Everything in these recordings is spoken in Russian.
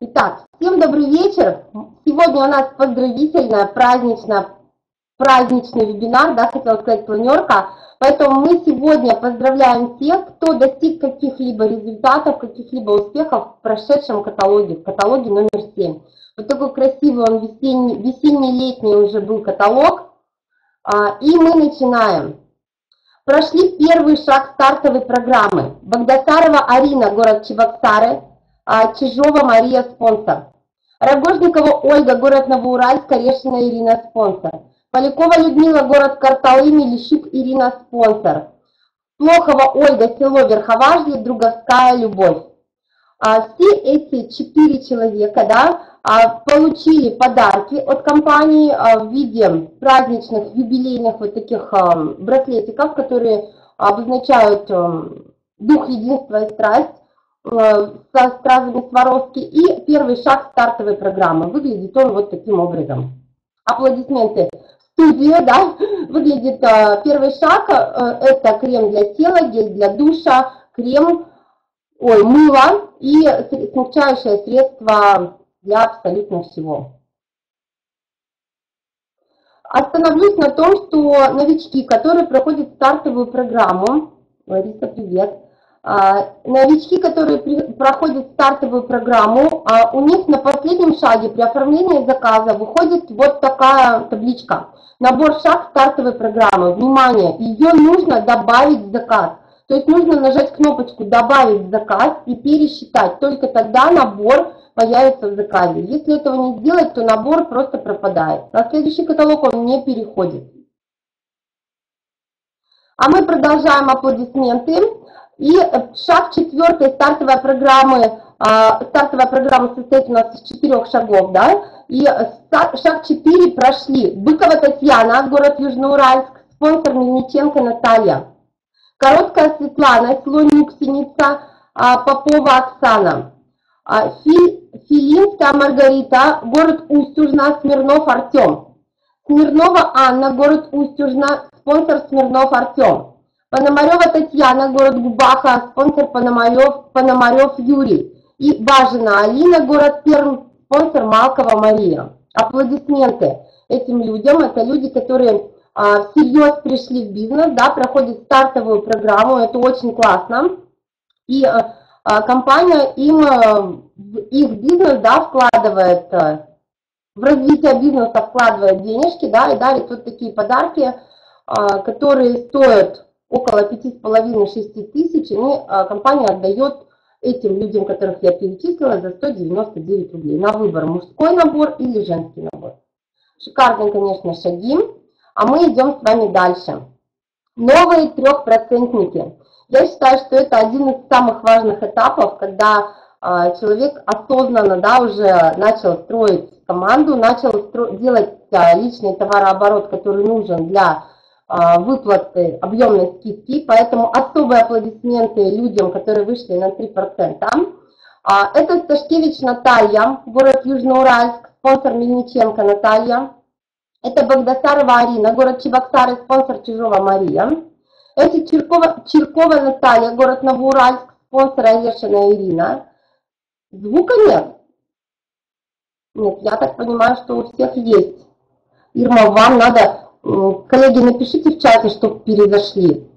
Итак, всем добрый вечер. Сегодня у нас поздравительная, праздничная, праздничный вебинар, да, хотела сказать, планерка. Поэтому мы сегодня поздравляем тех, кто достиг каких-либо результатов, каких-либо успехов в прошедшем каталоге, в каталоге номер 7. Вот такой красивый он весенний, весенний-летний уже был каталог. А, и мы начинаем. Прошли первый шаг стартовой программы. Багдасарова Арина, город Чебоксары, Чижова Мария, спонсор. Рогожникова Ольга, город Новоуральск, Орешина Ирина, спонсор. Полякова Людмила, город Карталы, Мелищук Ирина, спонсор. Плохова Ольга, село Верховажье, Друговская Любовь. А все эти четыре человека да, а, получили подарки от компании а, в виде праздничных, юбилейных вот таких а, браслетиков, которые обозначают дух единства и страсть. Э, со стразами Сваровски. И первый шаг стартовой программы. Выглядит он вот таким образом. Аплодисменты студию, да, выглядит э, первый шаг, э, это крем для тела, гель для душа, крем, ой, мыло и смягчающее средство для абсолютно всего. Остановлюсь на том, что новички, которые проходят стартовую программу, Лариса, привет, новички, которые проходят стартовую программу, а у них на последнем шаге при оформлении заказа выходит вот такая табличка. Набор шаг стартовой программы. Внимание, ее нужно добавить в заказ. То есть нужно нажать кнопочку «Добавить заказ» и пересчитать. Только тогда набор появится в заказе. Если этого не сделать, то набор просто пропадает. На следующий каталог он не переходит. А мы продолжаем аплодисменты. И шаг четвертый стартовой программы, а, стартовая программа состоит у нас из четырех шагов, да, и шаг четыре прошли. Быкова Татьяна, город Южноуральск, спонсор Мельниченко Наталья. Короткая Светлана, село Нюксеница, а, Попова Оксана. А, Филинская Маргарита, город Устюжна, Смирнов Артем. Смирнова Анна, город Устюжна, спонсор Смирнов Артем. Пономарева Татьяна, город Губаха, спонсор Пономарев, Пономарев Юрий. И Бажина Алина, город Перм, спонсор Малкова Мария. Аплодисменты этим людям. Это люди, которые а, всерьез пришли в бизнес, да, проходят стартовую программу, это очень классно. И а, а компания им а, в их бизнес да, вкладывает, а, в развитие бизнеса вкладывает денежки, да, и дарит вот такие подарки, которые стоят около 5,5-6 тысяч, и а, компания отдает этим людям, которых я перечислила, за 199 рублей. На выбор мужской набор или женский набор. Шикарные, конечно, шаги. А мы идем с вами дальше. Новые трехпроцентники. Я считаю, что это один из самых важных этапов, когда э, человек осознанно да, уже начал строить команду, начал стро делать э, личный товарооборот, который нужен для выплаты объемной скидки, поэтому особые аплодисменты людям, которые вышли на 3%. А, это Сташкевич Наталья, город Южноуральск, спонсор Мельниченко Наталья. Это Багдасарова Арина, город Чебоксары, спонсор Чижова Мария. Это Чиркова, Чиркова Наталья, город Новоуральск, спонсор Олешина Ирина. Звука нет. Нет, я так понимаю, что у всех есть. Ирма, вам надо Коллеги, напишите в чате, чтобы перезашли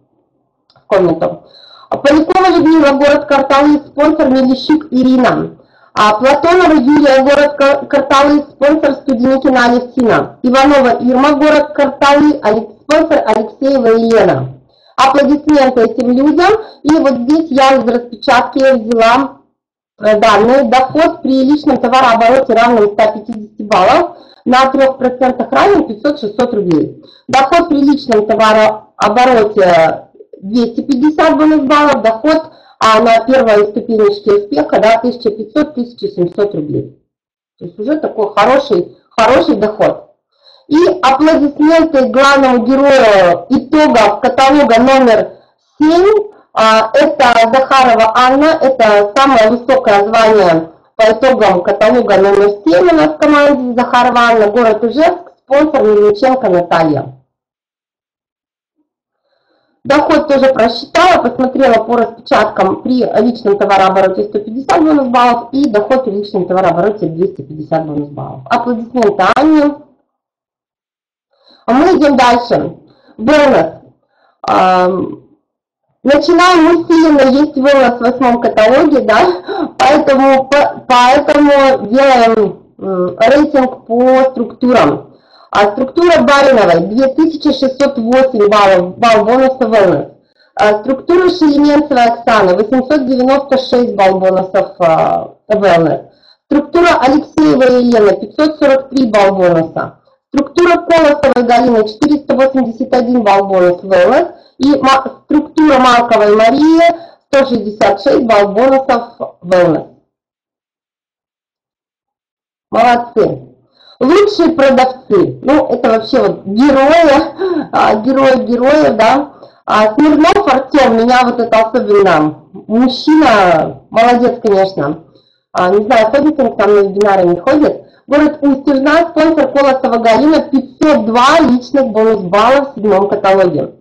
в комнату. Полякова Людмила, город Карталы, спонсор Мелищук Ирина. А Платонова Юлия, город Карталы, спонсор Студеникина Алевтина. Иванова Ирма, город Карталы, спонсор Алексеева Елена. Аплодисменты этим людям. И вот здесь я из распечатки взяла э, данные. Доход при личном товарообороте равным 150 баллов на 3% равен 500-600 рублей. Доход при личном товарообороте 250 бонус баллов, доход а на первой ступенечке успеха да, 1500-1700 рублей. То есть уже такой хороший, хороший доход. И аплодисменты главному герою итогов каталога номер 7. А, это Захарова Анна, это самое высокое звание по итогам каталога номер 7 у нас в команде Захарова Анна, город Ижевск, спонсор Мельниченко Наталья. Доход тоже просчитала, посмотрела по распечаткам при личном товарообороте 150 бонус баллов и доход при личном товарообороте 250 бонус баллов. Аплодисменты Анне. А мы идем дальше. Бонус. Начинаем усиленно есть волос в восьмом каталоге, да, поэтому, по, поэтому делаем рейтинг по структурам. А структура Бариновой 2608 баллов, балл бонуса wellness. А структура Шеременцевой Оксаны 896 балл бонусов wellness. Структура Алексеева Елена 543 балл бонуса. Структура Колосовой Галины 481 балл бонус wellness. И структура Марковой Марии 166 балл бонусов wellness. Молодцы. Лучшие продавцы. Ну, это вообще вот герои, а, герои герои, да. А Смирнов Артем, меня вот это особенно. Мужчина, молодец, конечно. А, не знаю, ходит он там на вебинары, не ходит. Город Устюжна, спонсор Колосова Галина, 502 личных бонус-баллов в седьмом каталоге.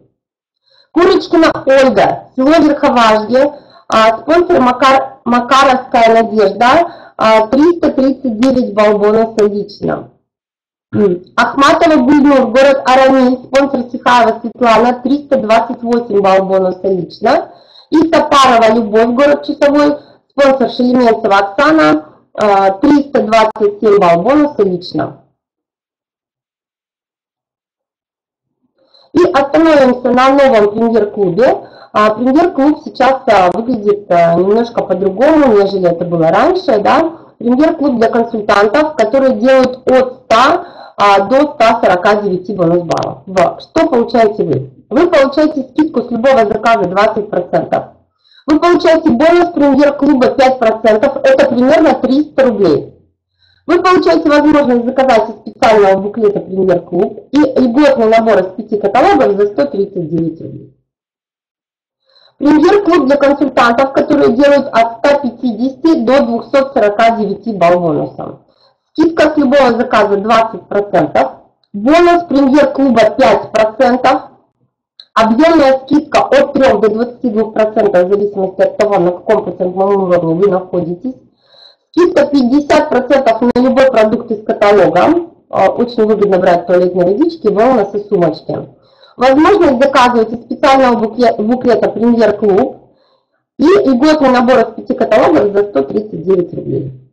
Курочкина Ольга, село Верховажье, а, спонсор Макар, Макаровская Надежда, 339 а, балл бонуса лично. Ахматова Гульнур, город Арамиль, спонсор Сихаева Светлана, 328 балл бонуса лично. И Топарова Любовь, город Часовой, спонсор Шелеменцева Оксана, 327 а, балл бонуса лично. И остановимся на новом премьер-клубе. А, премьер-клуб сейчас а, выглядит а, немножко по-другому, нежели это было раньше. Да? Премьер-клуб для консультантов, которые делают от 100 до 149 бонус баллов. Что получаете вы? Вы получаете скидку с любого заказа 20%. Вы получаете бонус премьер-клуба 5%, это примерно 300 рублей. Вы получаете возможность заказать из специального буклета «Премьер-клуб» и льготный набор из пяти каталогов за 139 рублей. Премьер-клуб для консультантов, которые делают от 150 до 249 балл бонусом. Скидка с любого заказа 20%. Бонус премьер-клуба 5%. Объемная скидка от 3 до 22% в зависимости от того, на каком процентном уровне вы находитесь. Скидка 50% на любой продукт из каталога. А, очень выгодно брать туалетные водички, wellness сумочки. Возможность заказывать из специального буклета «Премьер Клуб» и льготный набор из пяти каталогов за 139 рублей.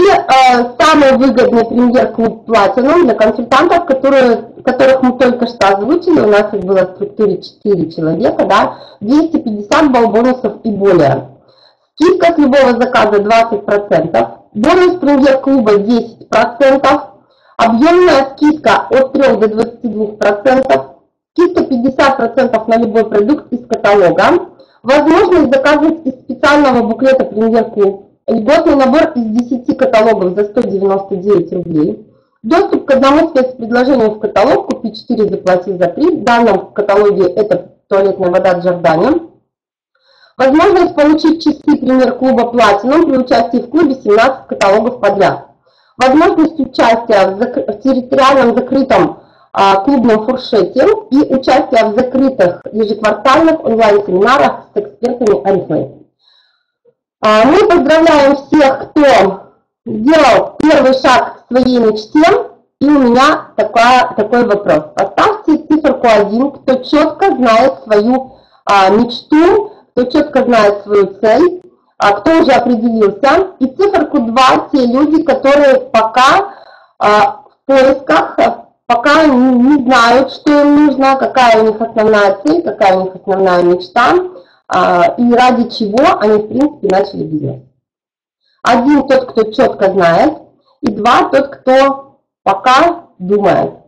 И э, самый выгодный премьер клуб Platinum для консультантов, которые, которых мы только что озвучили, у нас их было в структуре 4 человека, да, 250 балл бонусов и более. Скидка с любого заказа 20%, бонус премьер-клуба 10%, объемная скидка от 3 до 22%, скидка 50% на любой продукт из каталога, возможность заказывать из специального буклета премьер-клуб, льготный набор из 10 каталогов за 199 рублей, доступ к одному спецпредложению в каталог, купить 4, заплатить за 3, в данном каталоге это туалетная вода Джордания, Возможность получить часы пример клуба Platinum при участии в клубе 17 каталогов подряд. Возможность участия в, территориальном закрытом а, клубном фуршете и участие в закрытых ежеквартальных онлайн-семинарах с экспертами арифметики. А, мы поздравляем всех, кто сделал первый шаг к своей мечте. И у меня такая, такой вопрос. Поставьте циферку 1, кто четко знает свою а, мечту, кто четко знает свою цель, а кто уже определился. И циферку 2 те люди, которые пока а, в поисках, пока не знают, что им нужно, какая у них основная цель, какая у них основная мечта, и ради чего они, в принципе, начали бизнес. Один тот, кто четко знает, и два тот, кто пока думает.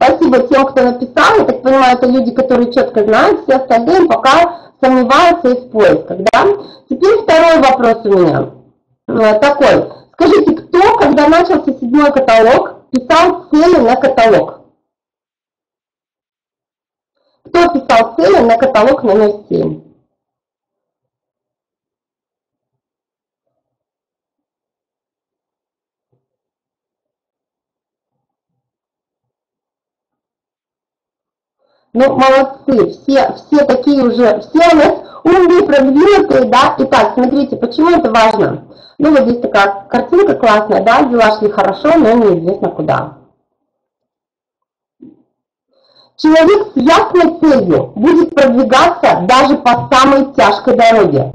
Спасибо тем, кто написал. Я так понимаю, это люди, которые четко знают, все остальные пока сомневаются и в поисках. Да? Теперь второй вопрос у меня э, такой. Скажите, кто, когда начался седьмой каталог, писал цели на каталог? Кто писал цели на каталог номер 7? Ну, молодцы, все, все такие уже, все у нас умные, продвинутые, да. Итак, смотрите, почему это важно? Ну, вот здесь такая картинка классная, да, дела шли хорошо, но неизвестно куда. Человек с ясной целью будет продвигаться даже по самой тяжкой дороге.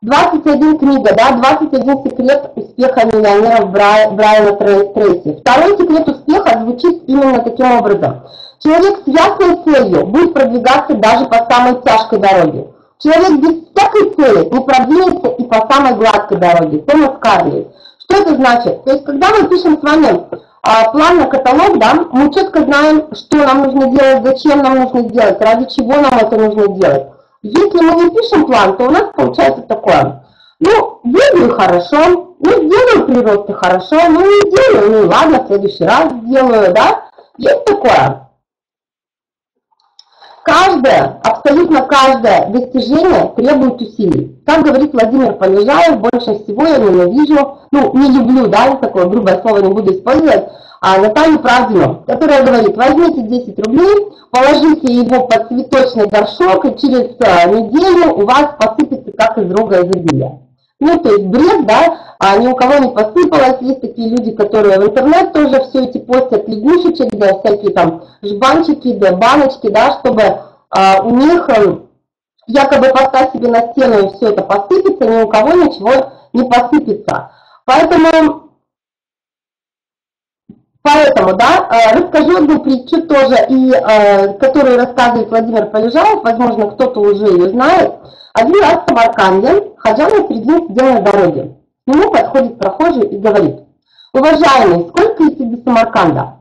21 книга, да, 21 секрет успеха миллионеров Брайана Трейси. Второй секрет успеха звучит именно таким образом. Человек с ясной целью будет продвигаться даже по самой тяжкой дороге. Человек без всякой цели не продвинется и по самой гладкой дороге. Томас Карли. Что это значит? То есть, когда мы пишем с вами а, план на каталог, да, мы четко знаем, что нам нужно делать, зачем нам нужно делать, ради чего нам это нужно делать. Если мы не пишем план, то у нас получается такое. Ну, делаю хорошо, ну, сделаю приросты хорошо, ну, не делаю, ну, ладно, в следующий раз сделаю, да. Есть такое. Каждое, абсолютно каждое достижение требует усилий. Как говорит Владимир Полежаев, больше всего я ненавижу, ну, не люблю, да, такое грубое слово не буду использовать, а, Наталью Правдину, которая говорит, возьмите 10 рублей, положите его под цветочный горшок, и через а, неделю у вас посыпется как из рога изобилия. Ну, то есть бред, да, а ни у кого не посыпалось. Есть такие люди, которые в интернет тоже все эти постят, лягушечек, да, всякие там жбанчики, да, баночки, да, чтобы а, у них а, якобы поставь себе на стену и все это посыпется, ни у кого ничего не посыпется. Поэтому Поэтому, да, э, расскажу одну притчу тоже, и, э, которую рассказывает Владимир Полежаев, возможно, кто-то уже ее знает. Один раз в Самарканде Хаджан Насредин сидел на дороге. К нему подходит прохожий и говорит, уважаемый, сколько идти до Самарканда?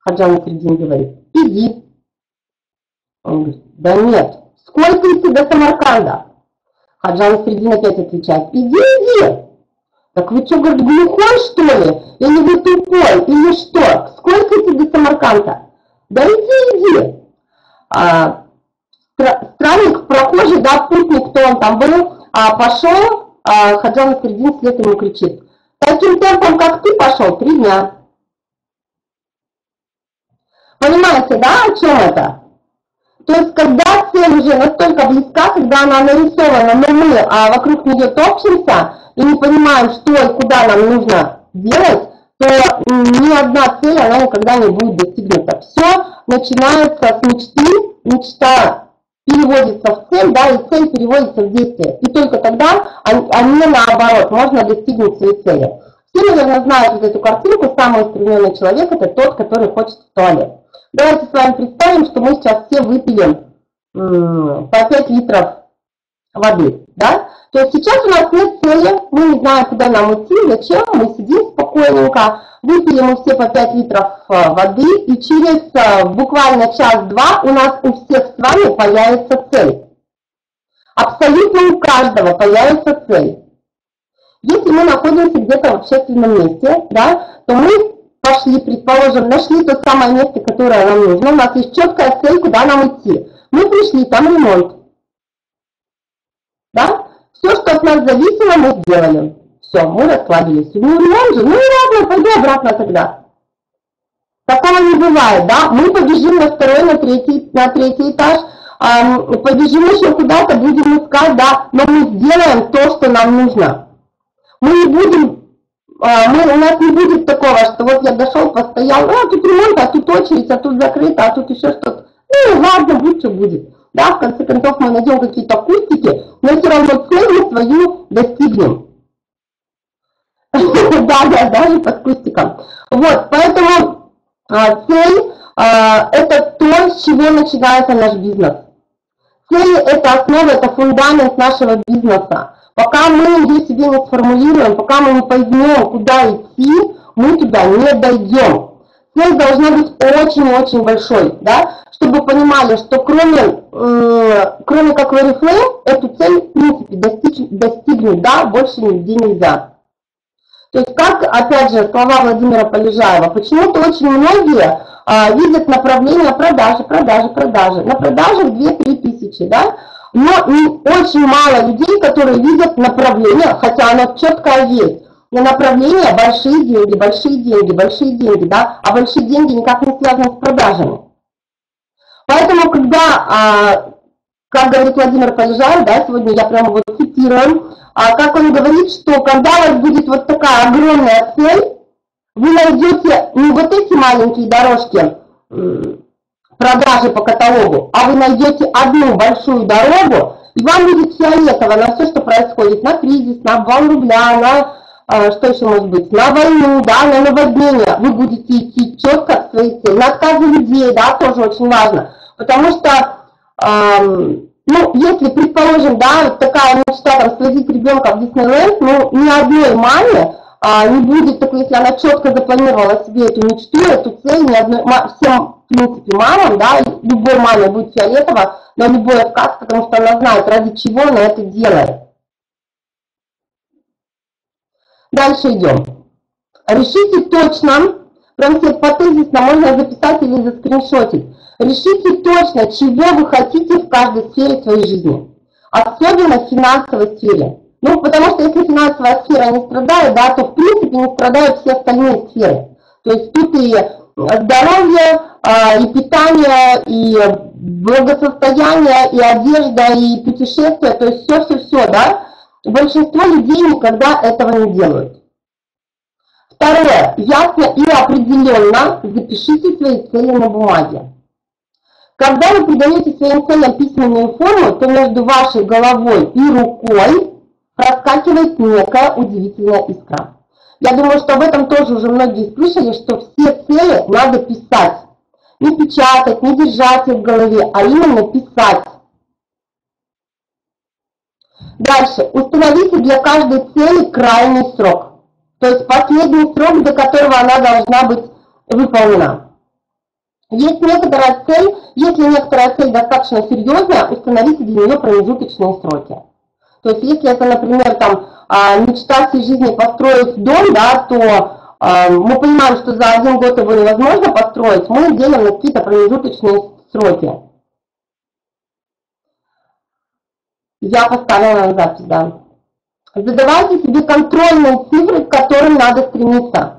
Хаджан Насредин говорит, иди. Он говорит, да нет, сколько идти до Самарканда? Хаджан Насредин опять отвечает, иди, иди. Так вы что, говорит, глухой, что ли? Или вы тупой? Или что? Сколько до Самарканда? Да иди, иди. А, странник, прохожий, да, путник, кто он там был, а, пошел, а, Хаджан на середине след ему кричит. Таким темпом, как ты пошел, три дня. Понимаете, да, о чем это? То есть, когда цель уже настолько близка, когда она нарисована, но мы а, вокруг нее топчемся, и не понимаем, что и куда нам нужно делать, то ни одна цель, она никогда не будет достигнута. Все начинается с мечты, мечта переводится в цель, да, и цель переводится в действие. И только тогда, а, не наоборот, можно достигнуть своей цели. Все, наверное, знают вот эту картинку, самый устремленный человек – это тот, который хочет в туалет. Давайте с вами представим, что мы сейчас все выпьем по 5 литров воды, да? То есть сейчас у нас нет цели, мы не знаем, куда нам идти, зачем, мы сидим спокойненько, выпили мы все по 5 литров э, воды, и через э, буквально час-два у нас у всех с вами появится цель. Абсолютно у каждого появится цель. Если мы находимся где-то в общественном месте, да, то мы пошли, предположим, нашли то самое место, которое нам нужно, у нас есть четкая цель, куда нам идти. Мы пришли, там ремонт. Да? Все, что от нас зависело, мы сделали. Все, мы расслабились. Ну, ремонт же, ну и ладно, пойду обратно тогда. Такого не бывает, да? Мы побежим на второй, на третий, на третий этаж, э, побежим еще куда-то, будем искать, да, но мы сделаем то, что нам нужно. Мы не будем, э, мы, у нас не будет такого, что вот я дошел, постоял, а тут ремонт, а тут очередь, а тут закрыто, а тут еще что-то. Ну ладно, будь что будет. Да, в конце концов мы найдем какие-то кустики, но все равно цель мы свою достигнем. Да, да, даже под кустиком. Вот, поэтому а, цель а, это то, с чего начинается наш бизнес. Цель это основа, это фундамент нашего бизнеса. Пока мы ее себе не сформулируем, пока мы не поймем, куда идти, мы туда не дойдем. Цель должна быть очень-очень большой, да, чтобы понимали, что кроме, э, кроме как Oriflame, эту цель, в принципе, достичь, достигнуть, да, больше нигде нельзя. То есть, как, опять же, слова Владимира Полежаева, почему-то очень многие а, видят направление продажи, продажи, продажи. На продажах 2-3 тысячи, да, но очень мало людей, которые видят направление, хотя оно четко есть на направление большие деньги, большие деньги, большие деньги, да, а большие деньги никак не связаны с продажами. Поэтому, когда, а, как говорит Владимир Полежаев, да, сегодня я прямо вот цитирую, а, как он говорит, что когда у вас будет вот такая огромная цель, вы найдете не вот эти маленькие дорожки продажи по каталогу, а вы найдете одну большую дорогу, и вам будет фиолетово на все, что происходит, на кризис, на обвал рубля, на что еще может быть, на войну, да, на наводнение, вы будете идти четко к своей цели, на отказы людей, да, тоже очень важно, потому что, эм, ну, если, предположим, да, вот такая мечта, там, свозить ребенка в Диснейленд, ну, ни одной маме а, не будет такой, если она четко запланировала себе эту мечту, эту цель, ни одной, всем, в принципе, мамам, да, любой маме будет фиолетово на любой отказ, потому что она знает, ради чего она это делает. Дальше идем. Решите точно, прям себе потезисно можно записать или заскриншотить. Решите точно, чего вы хотите в каждой сфере своей жизни. Особенно в финансовой сфере. Ну, потому что если финансовая сфера не страдает, да, то в принципе не страдают все остальные сферы. То есть тут и здоровье, а, и питание, и благосостояние, и одежда, и путешествия, то есть все-все-все, да. Большинство людей никогда этого не делают. Второе. Ясно и определенно запишите свои цели на бумаге. Когда вы придаете своим целям письменную форму, то между вашей головой и рукой проскакивает некая удивительная искра. Я думаю, что об этом тоже уже многие слышали, что все цели надо писать. Не печатать, не держать их в голове, а именно писать. Дальше. Установите для каждой цели крайний срок. То есть последний срок, до которого она должна быть выполнена. Есть некоторая цель, если некоторая цель достаточно серьезная, установите для нее промежуточные сроки. То есть если это, например, там, а, мечта всей жизни построить дом, да, то а, мы понимаем, что за один год его невозможно построить, мы делим на какие-то промежуточные сроки. Я поставила на запись, да. Задавайте себе контрольные цифры, к которым надо стремиться.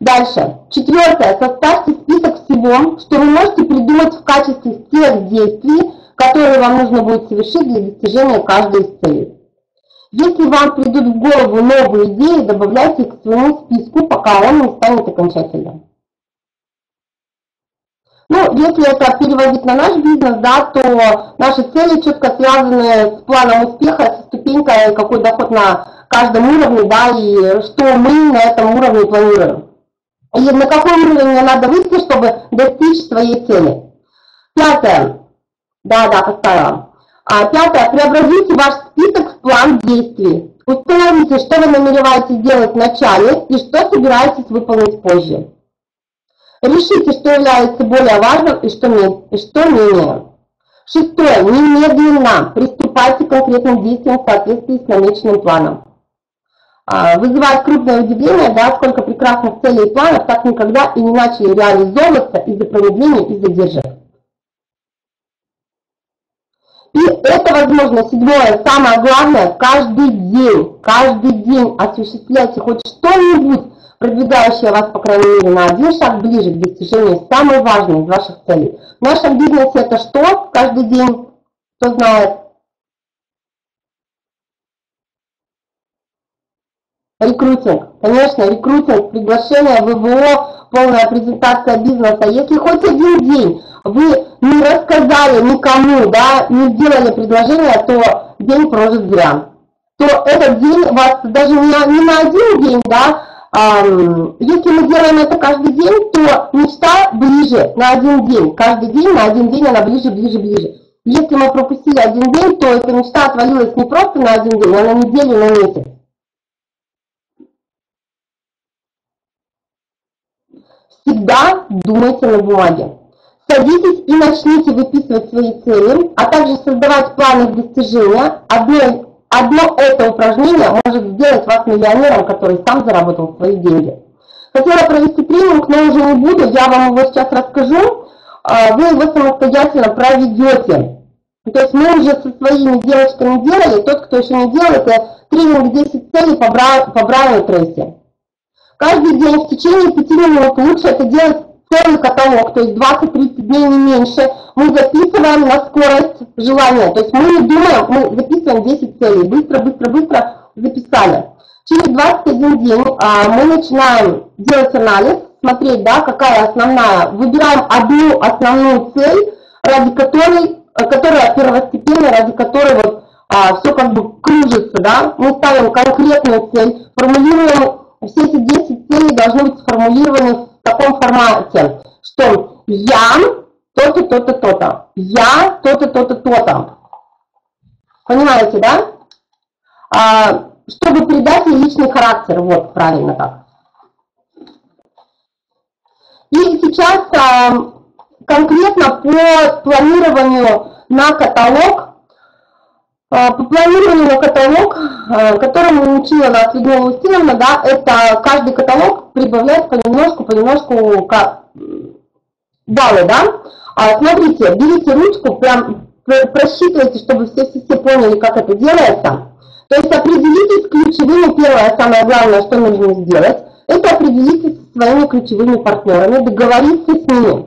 Дальше. Четвертое. Составьте список всего, что вы можете придумать в качестве тех действий, которые вам нужно будет совершить для достижения каждой из целей. Если вам придут в голову новые идеи, добавляйте их к своему списку, пока он не станет окончательным. Ну, если это переводить на наш бизнес, да, то наши цели четко связаны с планом успеха, со ступенькой, какой доход на каждом уровне, да, и что мы на этом уровне планируем. И на какой уровень мне надо выйти, чтобы достичь своей цели. Пятое. Да, да, поставила. А, пятое. Преобразуйте ваш список в план действий. Установите, что вы намереваетесь делать в начале и что собираетесь выполнить позже. Решите, что является более важным и что, и что менее. Шестое. Немедленно приступайте к конкретным действиям в соответствии с намеченным планом. А, вызывает крупное удивление, да, сколько прекрасных целей и планов так никогда и не начали реализовываться из-за промедлений и задержек. И это, возможно, седьмое, самое главное, каждый день, каждый день осуществляйте хоть что-нибудь, продвигающее вас, по крайней мере, на один шаг ближе к достижению самой важной из ваших целей. В нашем бизнесе это что каждый день, кто знает? Рекрутинг. Конечно, рекрутинг, приглашение, ВВО, полная презентация бизнеса. Если хоть один день вы не рассказали никому, да, не сделали предложение, то день прожит зря. То этот день вас даже не, не на один день, да, если мы делаем это каждый день, то мечта ближе на один день. Каждый день на один день она ближе, ближе, ближе. Если мы пропустили один день, то эта мечта отвалилась не просто на один день, а на неделю, на месяц. всегда думайте на бумаге. Садитесь и начните выписывать свои цели, а также создавать планы достижения. Одно, одно это упражнение может сделать вас миллионером, который сам заработал свои деньги. Хотела провести тренинг, но уже не буду, я вам его сейчас расскажу. А, вы его самостоятельно проведете. То есть мы уже со своими девочками делали, тот, кто еще не делал, это тренинг 10 целей по, Бра... по Брайану Трейси. Каждый день в течение 5 минут лучше это делать целый каталог, то есть 20-30 дней не меньше, мы записываем на скорость желания. То есть мы не думаем, мы записываем 10 целей, быстро, быстро, быстро записали. Через 21 день а, мы начинаем делать анализ, смотреть, да, какая основная, выбираем одну основную цель, ради которой, которая первостепенная, ради которой вот а, все как бы кружится, да, мы ставим конкретную цель, формулируем, все эти 10 целей должны быть сформулированы в таком формате, что я то-то, то-то, то-то, я то-то, то-то, то-то. Понимаете, да? А, чтобы придать ей личный характер, вот правильно так. И сейчас а, конкретно по планированию на каталог, а, по планированию на каталог, а, которому научила нас Людмила Устиновна, да, это каждый каталог прибавляет понемножку, понемножку баллы, да. А, смотрите, берите ручку, прям просчитывайте, чтобы все-все-все поняли, как это делается. То есть определитесь ключевыми, первое, самое главное, что нужно сделать, это определитесь со своими ключевыми партнерами, договориться с ними,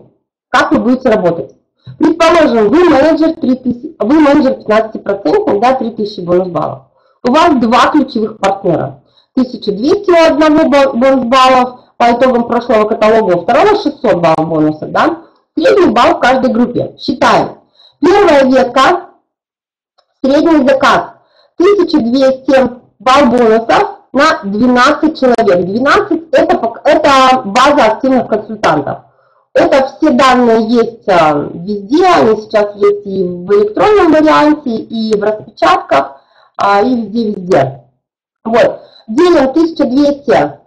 как вы будете работать. Предположим, вы менеджер, 3000, вы менеджер 15%, да, 3000 бонус баллов. У вас два ключевых партнера. 1200 у одного бонус баллов по итогам прошлого каталога, у второго 600 баллов бонусов, да. Средний балл в каждой группе. Считаем. Первая ветка, средний заказ, 1200 балл бонусов на 12 человек. 12 это, это база активных консультантов. Это все данные есть а, везде, они сейчас есть и в электронном варианте, и в распечатках, а, и везде-везде. Вот, делим 1200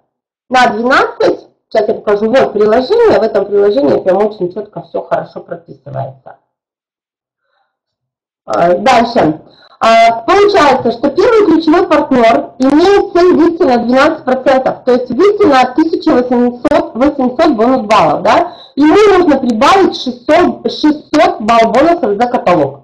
на 12, сейчас я покажу, вот приложение, в этом приложении прям очень четко все хорошо прописывается. А, дальше. А, получается, что первый ключевой партнер имеет цель выйти на 12%, то есть выйти на 1800 800 бонус баллов, да? Ему нужно прибавить 600, 600 балл бонусов за каталог.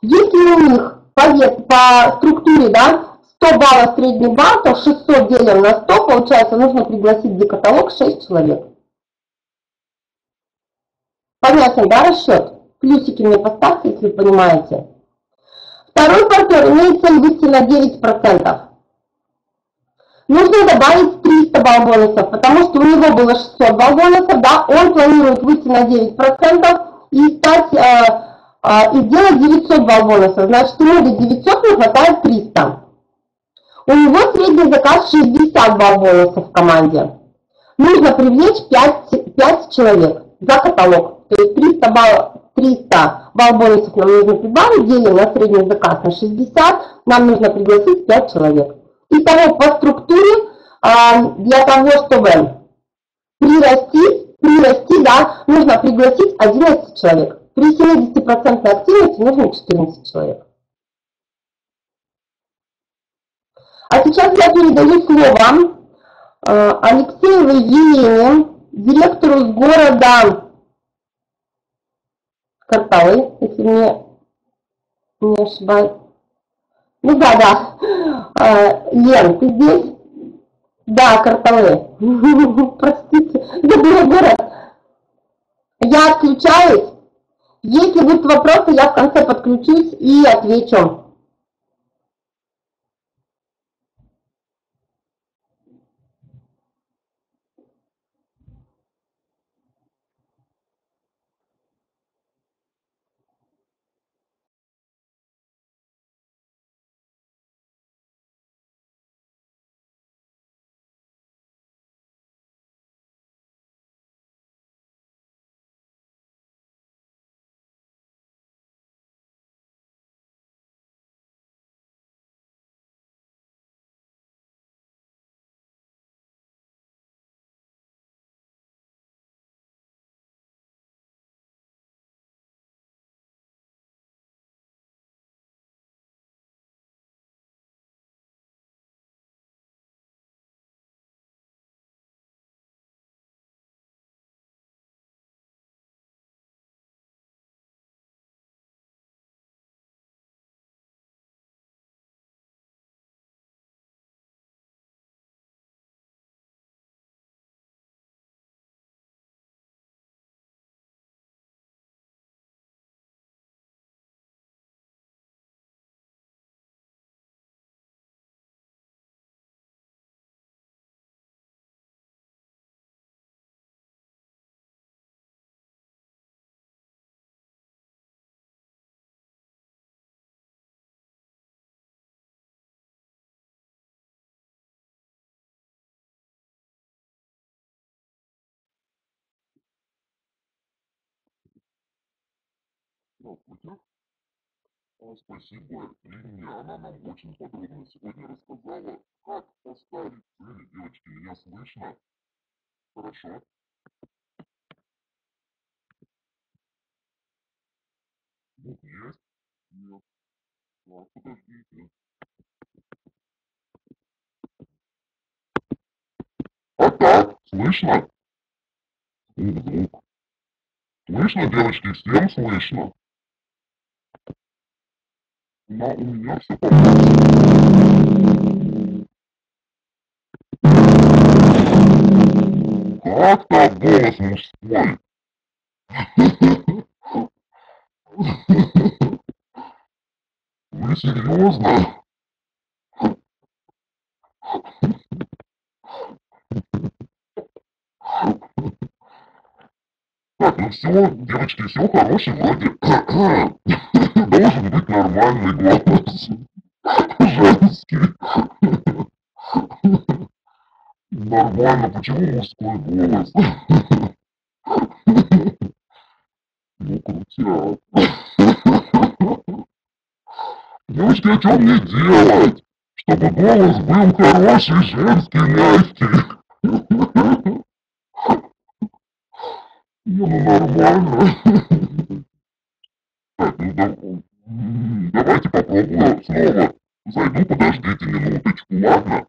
Если у них по, по структуре, да, 100 баллов средний балл, то 600 делим на 100, получается, нужно пригласить за каталог 6 человек. Понятен, да, расчет? Плюсики мне поставьте, если понимаете. Второй партнер имеет цель выйти на 9%. Нужно добавить 300 балл бонусов, потому что у него было 600 балл бонусов, да, он планирует выйти на 9% и стать, э, э, и сделать 900 балл бонусов. Значит, ему до 900 не хватает 300. У него средний заказ 60 балл бонусов в команде. Нужно привлечь 5, 5 человек за каталог. То есть 300 баллов 300 балл бонусов нам нужно прибавить, делим на средний заказ на 60, нам нужно пригласить 5 человек. Итого по структуре а, для того, чтобы прирасти, прирасти, да, нужно пригласить 11 человек. При 70% активности нужно 14 человек. А сейчас я передаю слово а, Алексеевой Елене, директору с города Карталы, если мне не ошибаюсь. Ну да, да. А, Лен, ты здесь? Да, Карталы. Простите, забыла город. Я отключаюсь. Если будут вопросы, я в конце подключусь и отвечу. Здравствуйте. А, Спасибо Лене, она нам очень подробно сегодня рассказала, как поставить цели. Девочки, меня слышно? Хорошо. Звук есть? Нет. Так, подождите. А так, слышно? Звук, звук. Слышно, девочки, всем слышно? Но у меня все Как так голос мужской? Вы серьезно? Так, ну все, девочки, все хороший вроде. Должен быть нормальный голос. Женский. Нормально, почему мужской голос? Ну, крутяк. Девочки, а что мне делать? Чтобы голос был хороший, женский, мягкий. Ну нормально. Так, ну да, м, попробую снова. Зайду, подождите минуточку, ладно?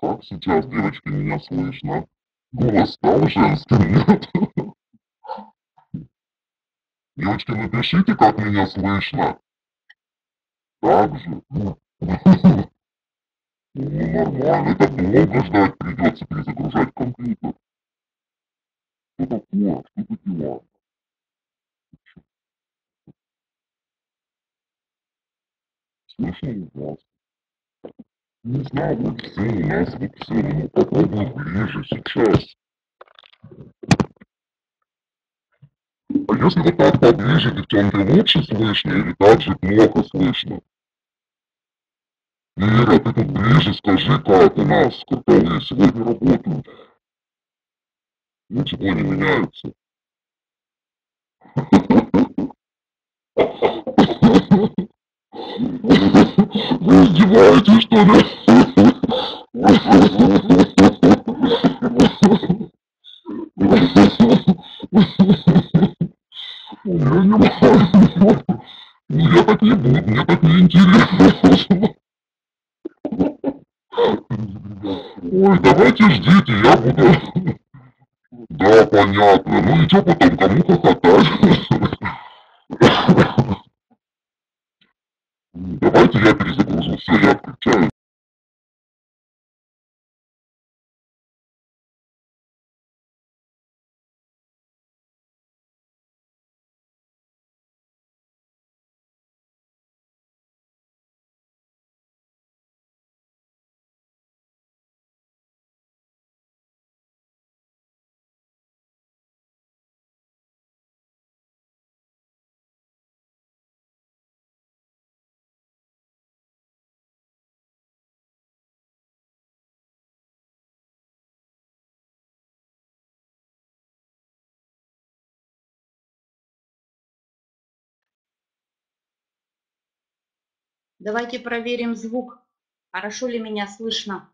Как сейчас, девочки, меня слышно? Голос стал женским, нет? Девочки, напишите, как меня слышно. Так же. Ну, ну, нормально, это долго ждать придется перезагружать компьютер. Что такое? Что за дела? Слышно у вас? Не знаю, вот все у нас, все, ну попробуем ближе сейчас. А если вот так поближе, девчонки, лучше слышно или так же плохо слышно? Ира, ты тут ближе скажи, как у нас картовые сегодня работают. Ничего не меняется. Вы издеваетесь, что ли? Я не могу. Я так не буду, мне так не интересно. Ой, давайте ждите, я буду... Да, понятно. Ну и что потом, кому хохотать? Давайте я перезагружу, все, я отключаю. Давайте проверим звук. Хорошо ли меня слышно?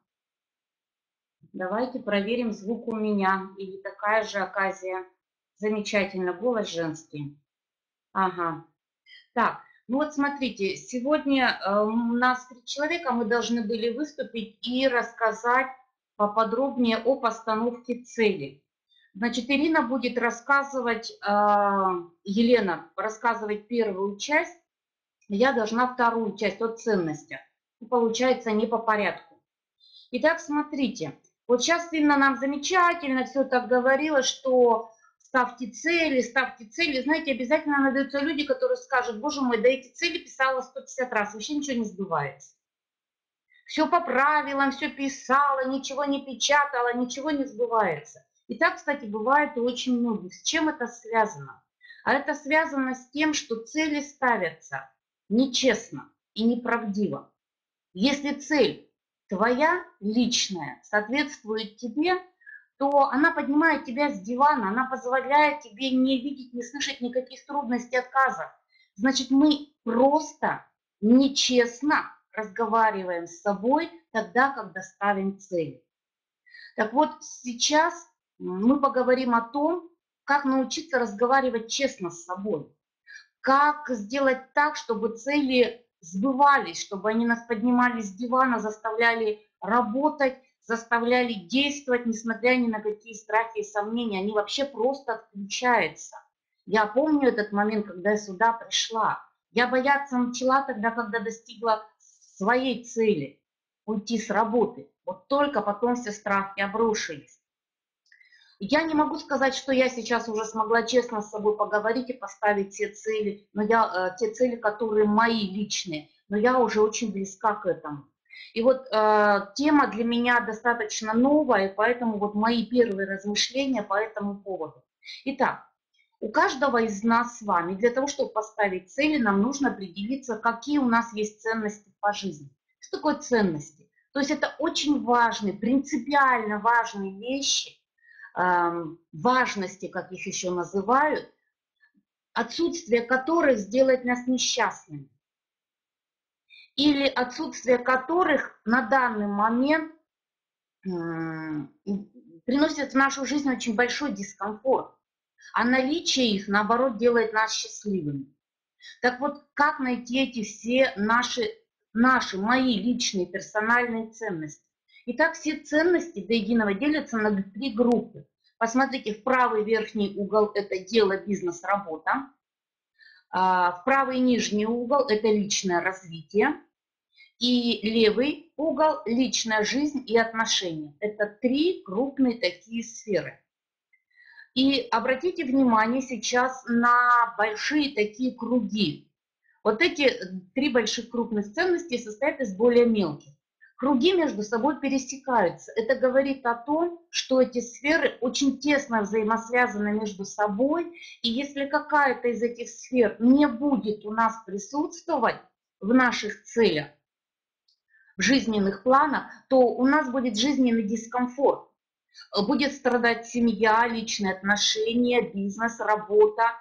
Давайте проверим звук у меня. И такая же оказия. Замечательно, голос женский. Ага. Так, Ну вот смотрите, сегодня э, у нас три человека, мы должны были выступить и рассказать поподробнее о постановке целей. Значит, Ирина будет рассказывать, э, Елена рассказывать первую часть, я должна вторую часть о ценностях. Получается не по порядку. Итак, смотрите, вот сейчас Инна нам замечательно все так говорила, что ставьте цели, ставьте цели. Знаете, обязательно найдутся люди, которые скажут, боже мой, да эти цели писала 150 раз, вообще ничего не сбывается. Все по правилам, все писала, ничего не печатала, ничего не сбывается. И так, кстати, бывает у очень многих. С чем это связано? А это связано с тем, что цели ставятся нечестно и неправдиво. Если цель твоя личная соответствует тебе, то она поднимает тебя с дивана, она позволяет тебе не видеть, не слышать никаких трудностей, отказов. Значит, мы просто нечестно разговариваем с собой тогда, когда ставим цели. Так вот, сейчас мы поговорим о том, как научиться разговаривать честно с собой, как сделать так, чтобы цели сбывались, чтобы они нас поднимали с дивана, заставляли работать, заставляли действовать, несмотря ни на какие страхи и сомнения. Они вообще просто отключаются. Я помню этот момент, когда я сюда пришла. Я бояться начала тогда, когда достигла своей цели – уйти с работы. Вот только потом все страхи обрушились. Я не могу сказать, что я сейчас уже смогла честно с собой поговорить и поставить те цели, но я, э, те цели, которые мои личные, но я уже очень близка к этому. И вот э, тема для меня достаточно новая, поэтому вот мои первые размышления по этому поводу. Итак, у каждого из нас с вами для того, чтобы поставить цели, нам нужно определиться, какие у нас есть ценности по жизни. Что такое ценности? То есть это очень важные, принципиально важные вещи, важности, как их еще называют, отсутствие которых сделает нас несчастными или отсутствие которых на данный момент приносит в нашу жизнь очень большой дискомфорт, а наличие их, наоборот, делает нас счастливыми. Так вот, как найти эти все наши, наши, мои личные персональные ценности? Итак, все ценности до единого делятся на три группы. Посмотрите, в правый верхний угол – это дело, бизнес, работа. А, в правый нижний угол – это личное развитие и левый угол – личная жизнь и отношения. Это три крупные такие сферы. И обратите внимание сейчас на большие такие круги. Вот эти три больших крупных ценности состоят из более мелких. Круги между собой пересекаются. Это говорит о том, что эти сферы очень тесно взаимосвязаны между собой. И если какая-то из этих сфер не будет у нас присутствовать в наших целях, в жизненных планах, то у нас будет жизненный дискомфорт. Будет страдать семья, личные отношения, бизнес, работа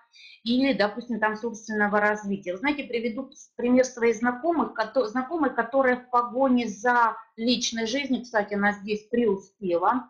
или, допустим, там собственного развития. Знаете, приведу пример знакомых, знакомой, которая в погоне за личной жизнью, кстати, она здесь преуспела,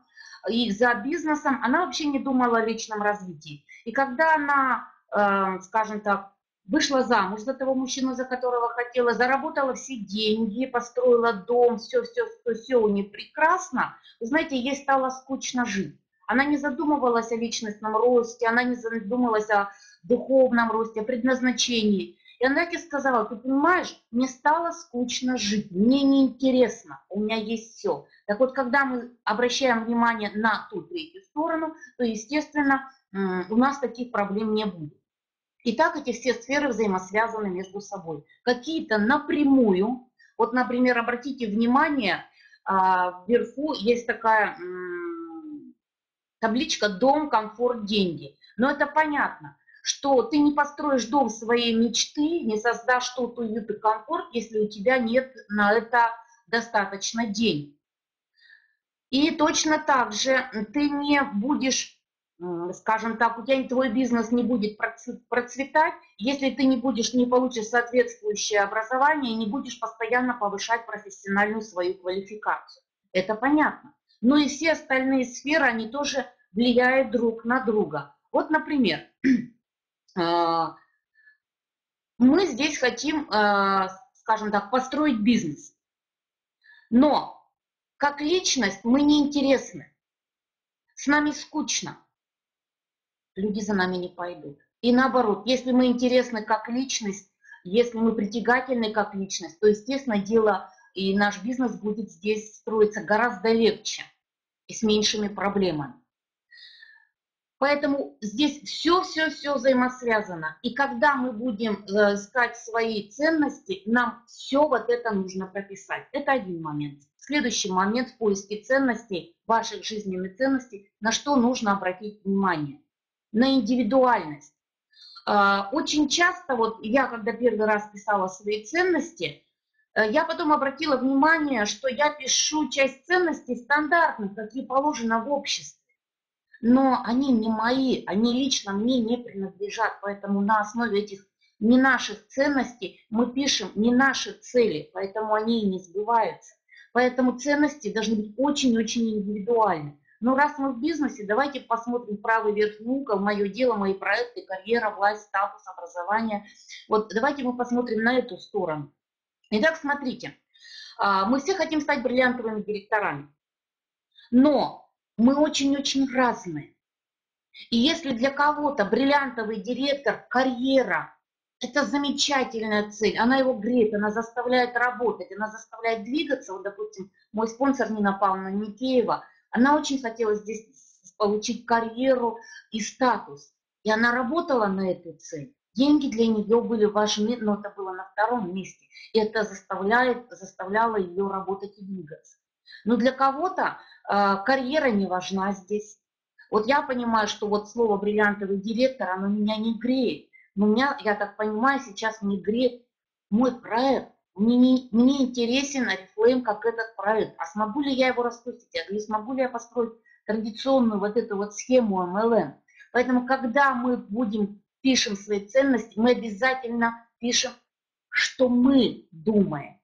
и за бизнесом, она вообще не думала о личном развитии. И когда она, э, скажем так, вышла замуж за того мужчину, за которого хотела, заработала все деньги, построила дом, все, все, все, все у нее прекрасно. Знаете, ей стало скучно жить. Она не задумывалась о личностном росте, она не задумывалась о духовном росте, о предназначении. И она тебе сказала, ты понимаешь, мне стало скучно жить, мне неинтересно, у меня есть все. Так вот, когда мы обращаем внимание на ту третью сторону, то, естественно, у нас таких проблем не будет. И так эти все сферы взаимосвязаны между собой. Какие-то напрямую, вот, например, обратите внимание, а, вверху есть такая табличка «Дом, комфорт, деньги». Но это понятно, что ты не построишь дом своей мечты, не создашь тот уют и комфорт, если у тебя нет на это достаточно денег. И точно так же ты не будешь скажем так, у тебя твой бизнес не будет процветать, если ты не будешь, не получишь соответствующее образование не будешь постоянно повышать профессиональную свою квалификацию. Это понятно. Но и все остальные сферы, они тоже влияют друг на друга. Вот, например, а, мы здесь хотим, э, скажем так, построить бизнес. Но как личность мы неинтересны. С нами скучно. Люди за нами не пойдут. И наоборот, если мы интересны как личность, если мы притягательны как личность, то, естественно, дело и наш бизнес будет здесь строиться гораздо легче и с меньшими проблемами. Поэтому здесь все-все-все взаимосвязано. И когда мы будем э, искать свои ценности, нам все вот это нужно прописать. Это один момент. Следующий момент в поиске ценностей, ваших жизненных ценностей, на что нужно обратить внимание. На индивидуальность. А, очень часто, вот я когда первый раз писала свои ценности, э, я потом обратила внимание, что я пишу часть ценностей стандартных, какие положено в обществе но они не мои, они лично мне не принадлежат, поэтому на основе этих не наших ценностей мы пишем не наши цели, поэтому они и не сбиваются. Поэтому ценности должны быть очень-очень индивидуальны. Но раз мы в бизнесе, давайте посмотрим правый верх угол, мое дело, мои проекты, карьера, власть, статус, образование. Вот давайте мы посмотрим на эту сторону. Итак, смотрите, а, мы все хотим стать бриллиантовыми директорами. Но мы очень-очень разные. И если для кого-то бриллиантовый директор, карьера – это замечательная цель, она его греет, она заставляет работать, она заставляет двигаться. Вот, допустим, мой спонсор Нина Павловна Никеева, она очень хотела здесь получить карьеру и статус. И она работала на эту цель. Деньги для нее были важны, но это было на втором месте. И это заставляет, заставляло ее работать и двигаться. Но для кого-то э, карьера не важна здесь. Вот я понимаю, что вот слово бриллиантовый директор, оно меня не греет. Но меня, я так понимаю, сейчас не греет мой проект. Мне, не, мне интересен Oriflame как этот проект. А смогу ли я его распустить? Я говорю, смогу ли я построить традиционную вот эту вот схему MLM? Поэтому, когда мы будем, пишем свои ценности, мы обязательно пишем, что мы думаем.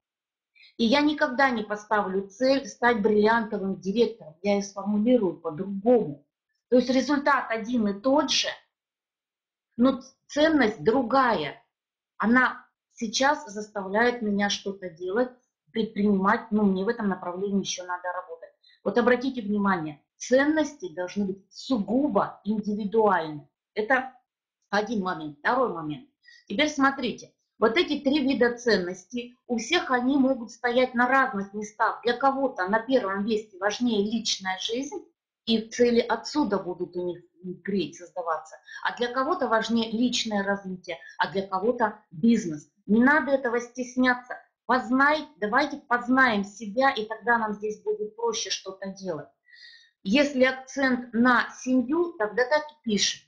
И я никогда не поставлю цель стать бриллиантовым директором. Я ее сформулирую по-другому. То есть результат один и тот же, но ценность другая. Она сейчас заставляет меня что-то делать, предпринимать, но мне в этом направлении еще надо работать. Вот обратите внимание, ценности должны быть сугубо индивидуальны. Это один момент. Второй момент. Теперь смотрите, вот эти три вида ценностей, у всех они могут стоять на разных местах. Для кого-то на первом месте важнее личная жизнь, и цели отсюда будут у них греть, создаваться. А для кого-то важнее личное развитие, а для кого-то бизнес. Не надо этого стесняться. Познай, давайте познаем себя, и тогда нам здесь будет проще что-то делать. Если акцент на семью, тогда так и пишем.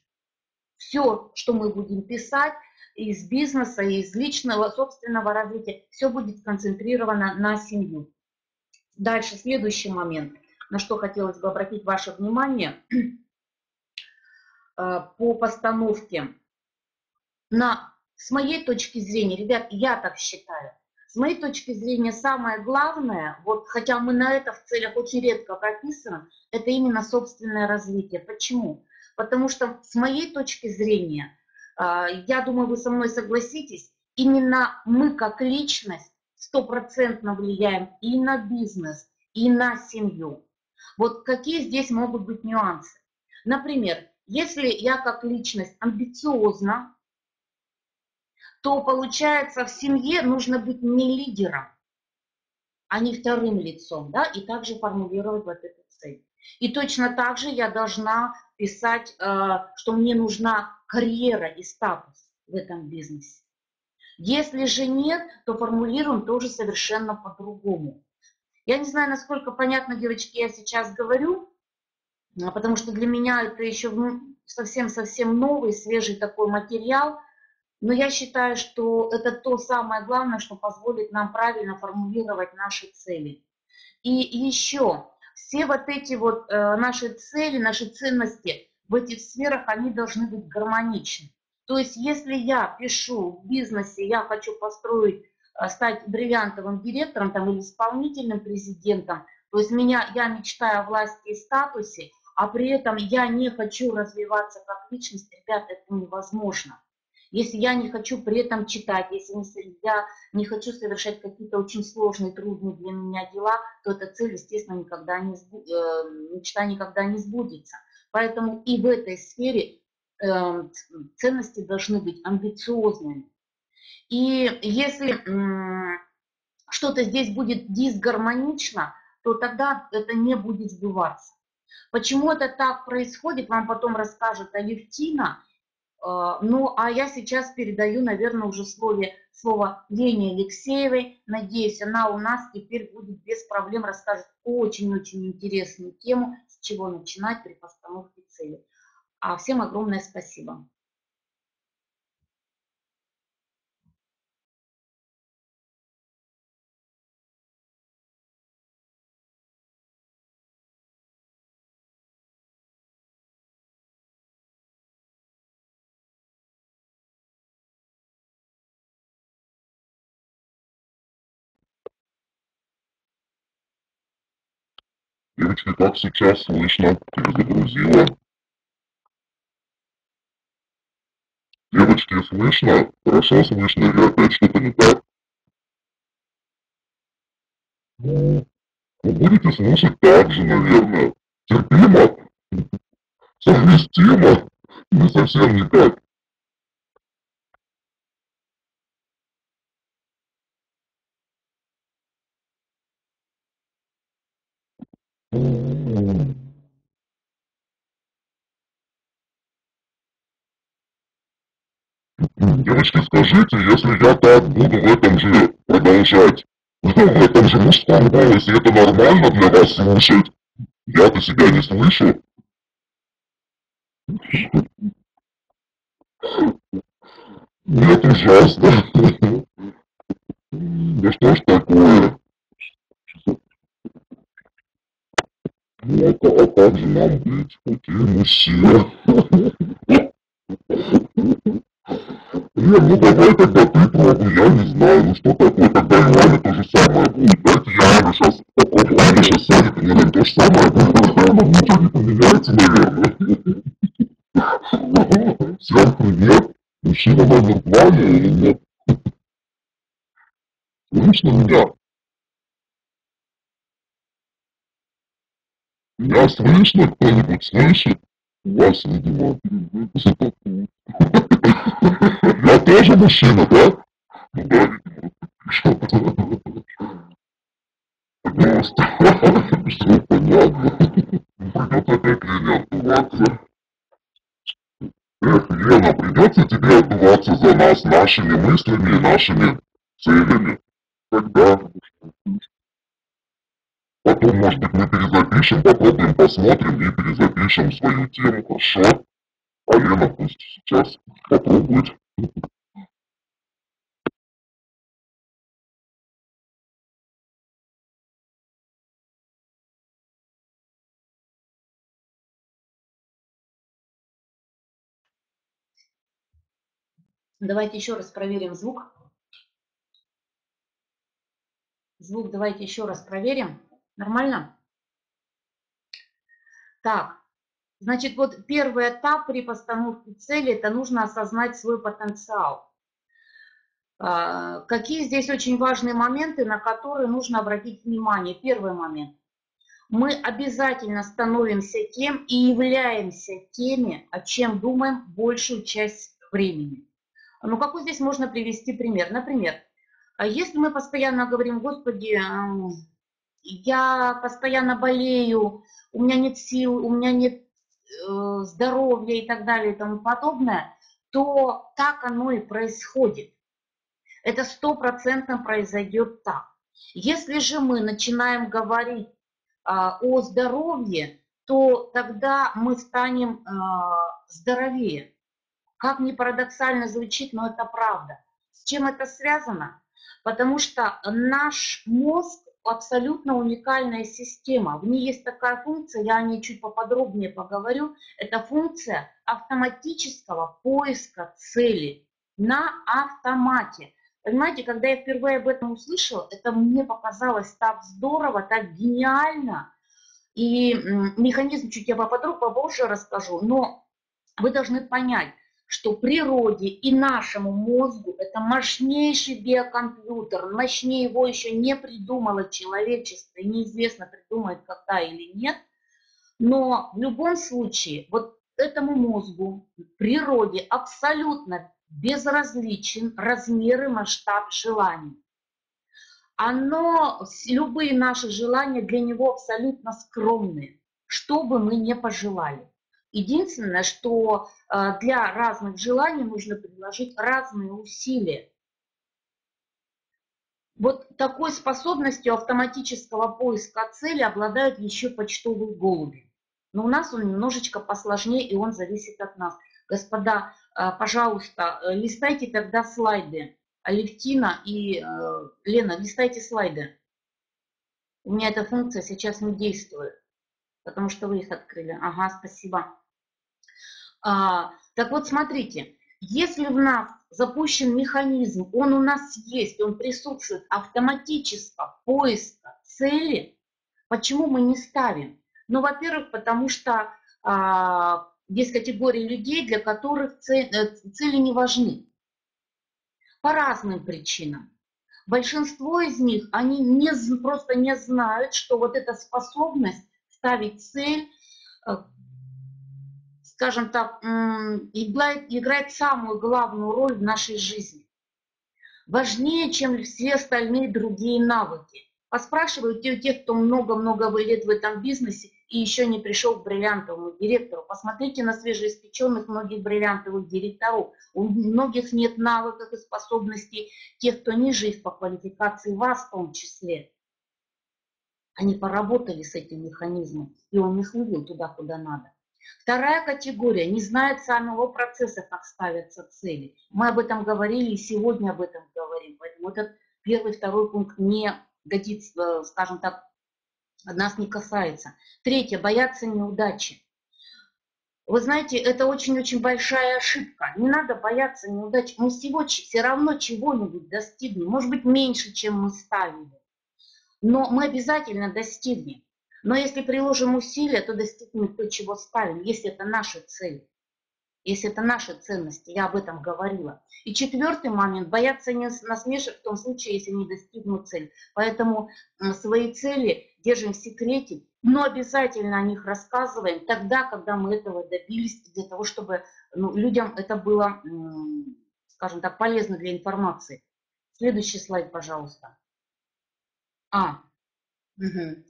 Все, что мы будем писать, из бизнеса, из личного, собственного развития. Все будет сконцентрировано на семью. Дальше, следующий момент, на что хотелось бы обратить ваше внимание э, по постановке. На, с моей точки зрения, ребят, я так считаю, с моей точки зрения, самое главное, вот хотя мы на это в целях очень редко прописано, это именно собственное развитие. Почему? Потому что с моей точки зрения – а, я думаю, вы со мной согласитесь, именно мы как личность стопроцентно влияем и на бизнес, и на семью. Вот какие здесь могут быть нюансы? Например, если я как личность амбициозна, то получается в семье нужно быть не лидером, а не вторым лицом, да, и также формулировать вот эту цель. И точно так же я должна писать, э, что мне нужна карьера и статус в этом бизнесе. Если же нет, то формулируем тоже совершенно по-другому. Я не знаю, насколько понятно, девочки, я сейчас говорю, а, потому что для меня это еще совсем-совсем новый, свежий такой материал, но я считаю, что это то самое главное, что позволит нам правильно формулировать наши цели. И еще, все вот эти вот э, наши цели, наши ценности в этих сферах, они должны быть гармоничны. То есть если я пишу в бизнесе, я хочу построить, э, стать бриллиантовым директором там, или исполнительным президентом, то есть меня, я мечтаю о власти и статусе, а при этом я не хочу развиваться как личность, ребят, это невозможно. Если я не хочу при этом читать, если я не хочу совершать какие-то очень сложные, трудные для меня дела, то эта цель, естественно, никогда не э, мечта никогда не сбудется. Поэтому и в этой сфере э, ценности должны быть амбициозными. И если что-то здесь будет дисгармонично, то тогда это не будет сбываться. Почему это так происходит, вам потом расскажет Алевтина. А, ну, а я сейчас передаю, наверное, уже слове, слово Лене Алексеевой. Надеюсь, она у нас теперь будет без проблем расскажет очень-очень интересную тему, с чего начинать при постановке цели. А всем огромное спасибо. Девочки, как сейчас слышно? Перезагрузила. Девочки, слышно? Хорошо слышно или опять что-то не так? Ну, вы будете слушать так же, наверное. Терпимо? Совместимо? Не совсем никак. Девочки, скажите, если я так буду в этом же продолжать, в этом же мужском голосе, это нормально для вас слушать? Я-то себя не слышу. Нет, ужасно. Да что ж такое? Ну, а, как же нам быть? Окей, мужчина. Не, ну давай тогда ты пробуй, я не знаю, ну что такое, тогда и Аня то же самое будет. Дайте я Аня сейчас попробую, Аня сейчас сядет, и наверное, то же самое будет. Ну, ничего не поменяется, наверное. Всем привет. Мужчина номер два я или нет? Слышно меня? Меня слышно? Кто-нибудь слышит? У вас, видимо, перезвык Я тоже мужчина, да? Ну да, видимо, Пожалуйста, все понятно. Придется опять Лене отдуваться. Лена, придется тебе отдуваться за нас нашими мыслями и нашими целями. Тогда, потом, может быть, мы перезапишем, попробуем, посмотрим и перезапишем свою тему, хорошо? А Лена пусть сейчас попробует. Давайте еще раз проверим звук. Звук давайте еще раз проверим. Нормально? Так, значит, вот первый этап при постановке цели, это нужно осознать свой потенциал. А, какие здесь очень важные моменты, на которые нужно обратить внимание? Первый момент. Мы обязательно становимся тем и являемся теми, о чем думаем большую часть времени. Ну, какой здесь можно привести пример? Например, а если мы постоянно говорим, Господи, я постоянно болею, у меня нет сил, у меня нет здоровья и так далее и тому подобное, то так оно и происходит. Это стопроцентно произойдет так. Если же мы начинаем говорить а, о здоровье, то тогда мы станем а, здоровее. Как ни парадоксально звучит, но это правда. С чем это связано? Потому что наш мозг абсолютно уникальная система. В ней есть такая функция, я о ней чуть поподробнее поговорю. Это функция автоматического поиска цели на автомате. Понимаете, когда я впервые об этом услышала, это мне показалось так здорово, так гениально. И механизм чуть я поподробнее, попозже расскажу. Но вы должны понять, что природе и нашему мозгу это мощнейший биокомпьютер, мощнее его еще не придумало человечество, и неизвестно, придумает когда или нет. Но в любом случае, вот этому мозгу, природе абсолютно безразличен размер и масштаб желаний. Оно, любые наши желания для него абсолютно скромные, что бы мы ни пожелали. Единственное, что э, для разных желаний нужно приложить разные усилия. Вот такой способностью автоматического поиска цели обладают еще почтовые голуби. Но у нас он немножечко посложнее, и он зависит от нас. Господа, э, пожалуйста, э, листайте тогда слайды. Алевтина и Лена, листайте слайды. У меня эта функция сейчас не действует, потому что вы их открыли. Ага, спасибо. А, так вот, смотрите, если в нас запущен механизм, он у нас есть, он присутствует автоматического поиска цели, почему мы не ставим? Ну, во-первых, потому что а, есть категории людей, для которых цель, э, цели не важны. По разным причинам. Большинство из них, они не, просто не знают, что вот эта способность ставить цель э, скажем так, играет, самую главную роль в нашей жизни. Важнее, чем все остальные другие навыки. Поспрашивайте у тех, кто много-много лет в этом бизнесе и еще не пришел к бриллиантовому директору. Посмотрите на свежеиспеченных многих бриллиантовых директоров. У многих нет навыков и способностей тех, кто ниже их по квалификации, вас в том числе. Они поработали с этим механизмом, и он их вывел туда, куда надо. Вторая категория не знает самого процесса, как ставятся цели. Мы об этом говорили и сегодня об этом говорим. Поэтому этот первый, второй пункт не годится, скажем так, нас не касается. Третье, бояться неудачи. Вы знаете, это очень-очень большая ошибка. Не надо бояться неудачи. Мы всего, все равно чего-нибудь достигнем. Может быть, меньше, чем мы ставили. Но мы обязательно достигнем. Но если приложим усилия, то достигнем то, чего ставим, если это наши цели, если это наши ценности, я об этом говорила. И четвертый момент, бояться не насмешек в том случае, если не достигнут цель. Поэтому свои цели держим в секрете, но обязательно о них рассказываем тогда, когда мы этого добились, для того, чтобы ну, людям это было, скажем так, полезно для информации. Следующий слайд, пожалуйста. А, угу.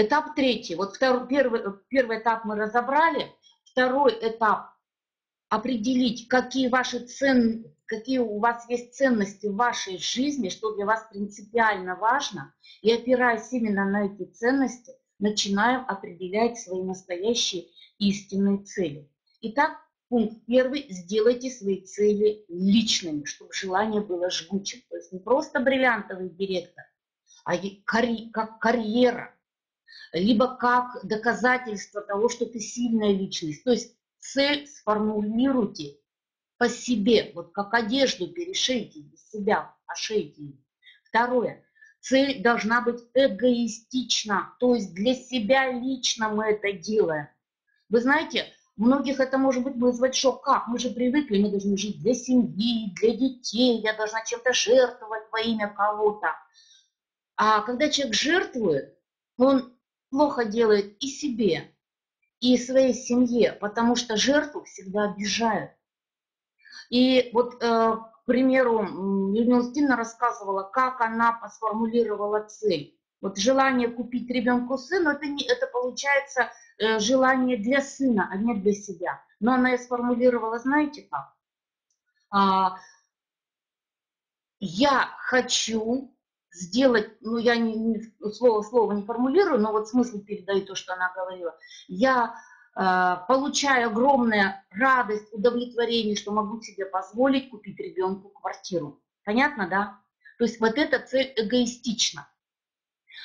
Этап третий. Вот второй, первый, первый этап мы разобрали. Второй этап – определить, какие, ваши цен, какие у вас есть ценности в вашей жизни, что для вас принципиально важно. И опираясь именно на эти ценности, начинаем определять свои настоящие истинные цели. Итак, пункт первый – сделайте свои цели личными, чтобы желание было жгучим. То есть не просто бриллиантовый директор, а как карьера – либо как доказательство того, что ты сильная личность. То есть цель сформулируйте по себе, вот как одежду перешейте из себя, ошейте. Второе. Цель должна быть эгоистична, то есть для себя лично мы это делаем. Вы знаете, многих это может быть вызвать шок. Как? Мы же привыкли, мы должны жить для семьи, для детей, я должна чем-то жертвовать во имя кого-то. А когда человек жертвует, он плохо делает и себе, и своей семье, потому что жертву всегда обижают. И вот, э, к примеру, Людмила Стильна рассказывала, как она сформулировала цель. Вот желание купить ребенку сына, это, не, это получается э, желание для сына, а не для себя. Но она и сформулировала, знаете как? А, я хочу сделать, ну я не, не, слово слово не формулирую, но вот смысл передаю то, что она говорила. Я э, получаю огромную радость, удовлетворение, что могу себе позволить купить ребенку квартиру. Понятно, да? То есть вот эта цель эгоистична.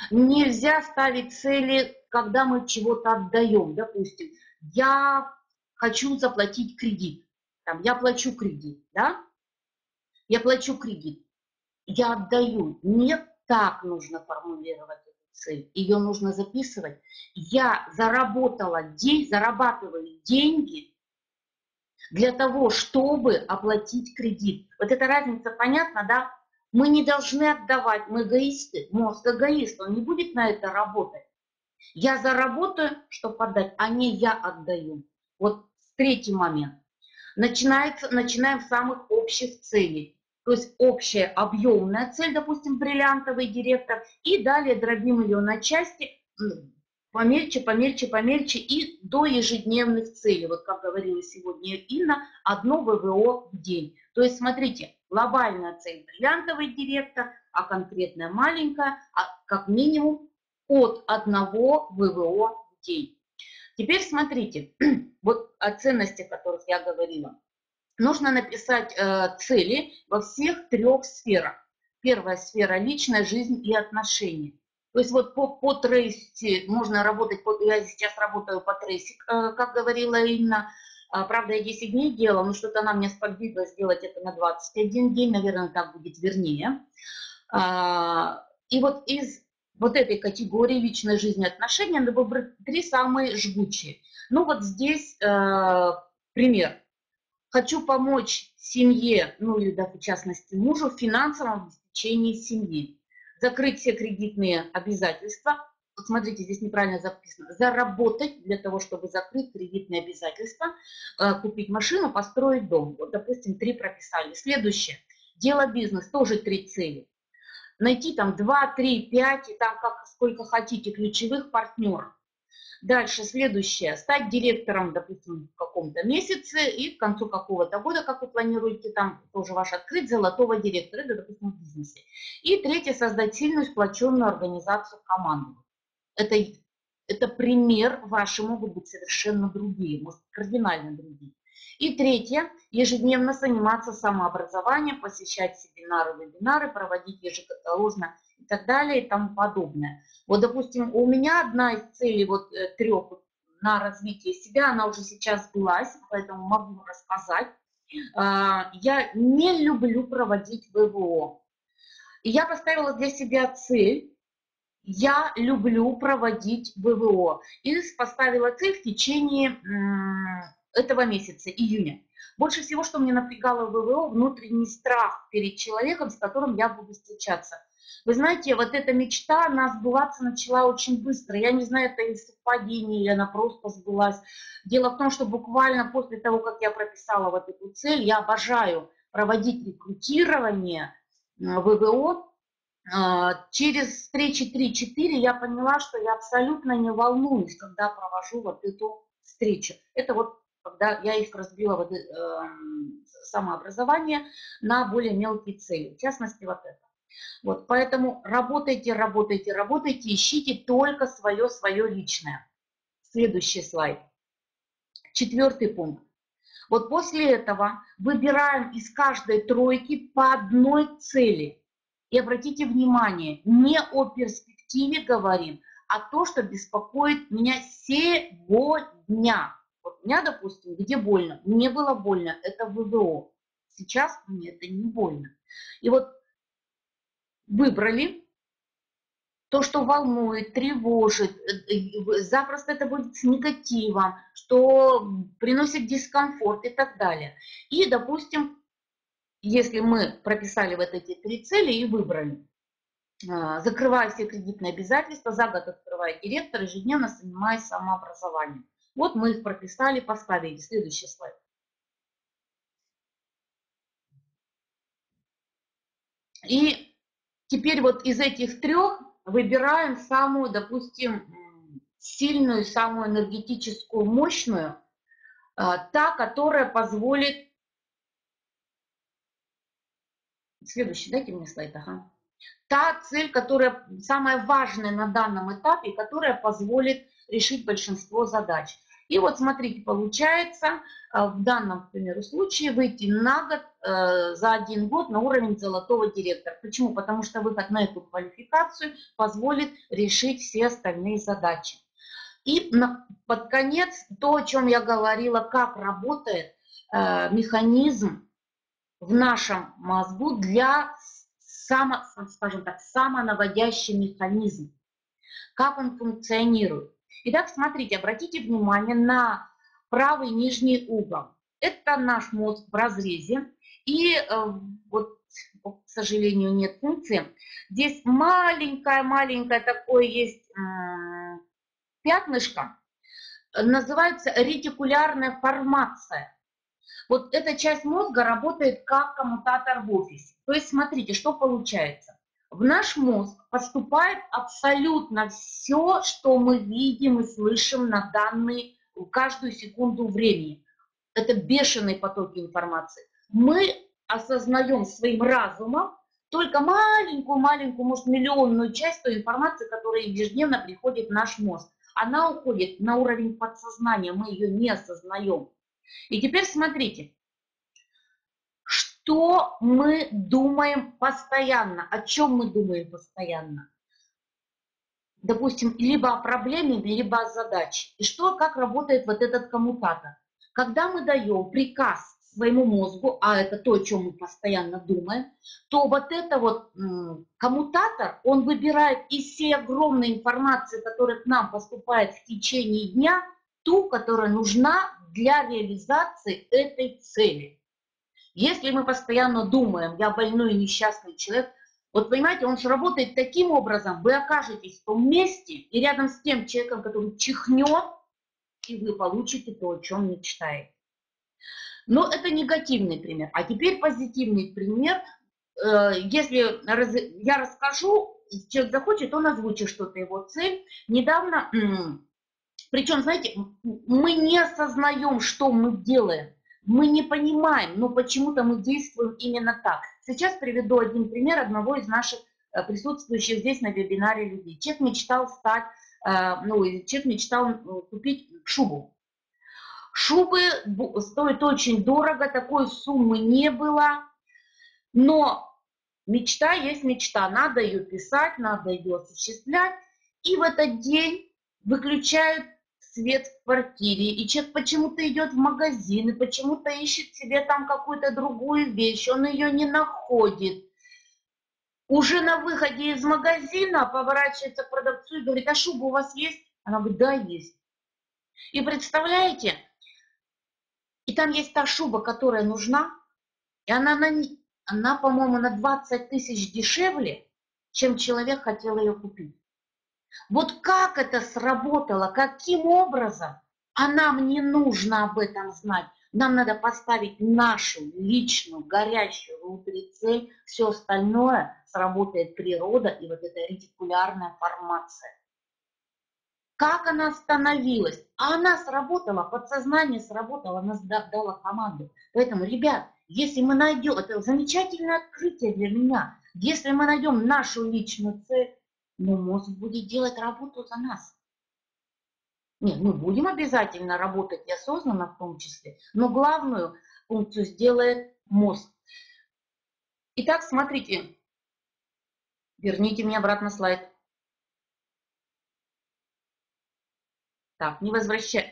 Нельзя ставить цели, когда мы чего-то отдаем. Допустим, я хочу заплатить кредит. Там, я плачу кредит, да? Я плачу кредит я отдаю. Нет, так нужно формулировать эту цель. Ее нужно записывать. Я заработала, день, зарабатываю деньги для того, чтобы оплатить кредит. Вот эта разница понятна, да? Мы не должны отдавать, мы эгоисты, мозг эгоист, он не будет на это работать. Я заработаю, чтобы отдать, а не я отдаю. Вот третий момент. Начинается, начинаем с самых общих целей. То есть общая объемная цель, допустим, бриллиантовый директор, и далее дробим ее на части, помельче, помельче, помельче и до ежедневных целей. Вот как говорила сегодня Инна, одно ВВО в день. То есть смотрите, глобальная цель бриллиантовый директор, а конкретная маленькая, а как минимум от одного ВВО в день. Теперь смотрите, вот о ценностях, о которых я говорила. Нужно написать э, цели во всех трех сферах. Первая сфера – личная жизнь и отношения. То есть вот по, по трейси можно работать, по, я сейчас работаю по трейси, э, как говорила Инна, а, правда, я 10 дней делала, но что-то она меня сподвигла сделать это на 21 день, наверное, так будет вернее. А, и вот из вот этой категории личной жизни отношения надо выбрать три самые жгучие. Ну вот здесь э, пример. Хочу помочь семье, ну или да, в частности мужу, в финансовом обеспечении семьи закрыть все кредитные обязательства. Вот смотрите, здесь неправильно записано. Заработать для того, чтобы закрыть кредитные обязательства, э, купить машину, построить дом. Вот, допустим, три прописали. Следующее. Дело бизнес, тоже три цели. Найти там 2, 3, 5, и там как, сколько хотите ключевых партнеров. Дальше следующее. Стать директором, допустим, в каком-то месяце и к концу какого-то года, как вы планируете, там тоже ваш открыть золотого директора, это, допустим, в бизнесе. И третье. Создать сильную, сплоченную организацию команду. Это, это пример, ваши могут быть совершенно другие, может, кардинально другие. И третье, ежедневно заниматься самообразованием, посещать семинары, вебинары, проводить ежекаталожно и так далее и тому подобное. Вот, допустим, у меня одна из целей вот э, трех на развитие себя, она уже сейчас сбылась, поэтому могу рассказать. А, я не люблю проводить ВВО. И я поставила для себя цель, я люблю проводить ВВО. И поставила цель в течение этого месяца, июня. Больше всего, что мне напрягало ВВО, внутренний страх перед человеком, с которым я буду встречаться. Вы знаете, вот эта мечта, она сбываться начала очень быстро. Я не знаю, это из совпадения или она просто сбылась. Дело в том, что буквально после того, как я прописала вот эту цель, я обожаю проводить рекрутирование ВВО. А, через встречи 3-4 я поняла, что я абсолютно не волнуюсь, когда провожу вот эту встречу. Это вот когда я их разбила, вот, э, самообразование, на более мелкие цели, в частности вот это. Вот, поэтому работайте, работайте, работайте, ищите только свое, свое личное. Следующий слайд. Четвертый пункт. Вот после этого выбираем из каждой тройки по одной цели. И обратите внимание, не о перспективе говорим, а то, что беспокоит меня сегодня. Вот у меня, допустим, где больно? Мне было больно, это ВВО. Сейчас мне это не больно. И вот выбрали то, что волнует, тревожит, э, э, запросто это будет с негативом, что приносит дискомфорт и так далее. И, допустим, если мы прописали вот эти три цели и выбрали, а, закрывая все кредитные обязательства, за год открывая директор, ежедневно занимаясь самообразованием. Вот мы их прописали, поставили. Следующий слайд. И теперь вот из этих трех выбираем самую, допустим, сильную, самую энергетическую, мощную, а, та, которая позволит... Следующий, дайте мне слайд, ага. Та цель, которая самая важная на данном этапе, которая позволит решить большинство задач. И вот смотрите, получается э, в данном, к примеру, случае выйти на год, э, за один год на уровень золотого директора. Почему? Потому что выход на эту квалификацию позволит решить все остальные задачи. И под конец то, о чем я говорила, как работает э, механизм в нашем мозгу для само, скажем так, самонаводящий механизм. Как он функционирует. Итак, смотрите, обратите внимание на правый нижний угол. это наш мозг в разрезе. И э, вот, к сожалению, нет функции. Здесь маленькое-маленькое такое есть пятнышко, называется ретикулярная формация. Вот эта часть мозга работает как коммутатор в офисе. То есть смотрите, что получается. В наш мозг поступает абсолютно все, что мы видим и слышим на данный каждую секунду времени. Это бешеные потоки информации. Мы осознаем своим разумом только маленькую-маленькую, может, миллионную часть той информации, которая ежедневно приходит в наш мозг. Она уходит на уровень подсознания, мы ее не осознаем. И теперь смотрите, что мы думаем постоянно, о чем мы думаем постоянно. Допустим, либо о проблеме, либо о задаче. И что, как работает вот этот коммутатор. Когда мы даем приказ своему мозгу, а это то, о чем мы постоянно думаем, то вот это вот коммутатор, он выбирает из всей огромной информации, которая к нам поступает в течение дня, ту, которая нужна для реализации этой цели. Если мы постоянно думаем, я больной несчастный человек, вот понимаете, он же работает таким образом, вы окажетесь в том месте и рядом с тем человеком, который чихнет, и вы получите то, о чем мечтаете. Но это негативный пример. А теперь позитивный пример. Э, если я расскажу, человек захочет, он озвучит что-то, его цель. Недавно, причем, знаете, мы не осознаем, что мы делаем. Мы не понимаем, но почему-то мы действуем именно так. Сейчас приведу один пример одного из наших э, присутствующих здесь на вебинаре людей. Человек мечтал стать, э, ну, человек мечтал купить шубу. Шубы стоят очень дорого, такой суммы не было. Но мечта есть мечта, надо ее писать, надо ее осуществлять. И в этот день выключают свет в квартире, и человек почему-то идет в магазин, и почему-то ищет себе там какую-то другую вещь, он ее не находит. Уже на выходе из магазина поворачивается к продавцу и говорит, а шуба у вас есть? Она говорит, да, есть. И представляете, и там есть та шуба, которая нужна, и она, на, она по-моему, на 20 тысяч дешевле, чем человек хотел ее купить. Вот как это сработало, каким образом, а нам не нужно об этом знать. Нам надо поставить нашу личную, горящую внутри цель, все остальное сработает природа и вот эта ретикулярная формация. Как она остановилась? А она сработала, подсознание сработало, она дала команду. Поэтому, ребят, если мы найдем, это замечательное открытие для меня, если мы найдем нашу личную цель, но мозг будет делать работу за нас. Нет, мы будем обязательно работать и осознанно в том числе, но главную функцию сделает мозг. Итак, смотрите, верните мне обратно слайд. Так, не возвраща...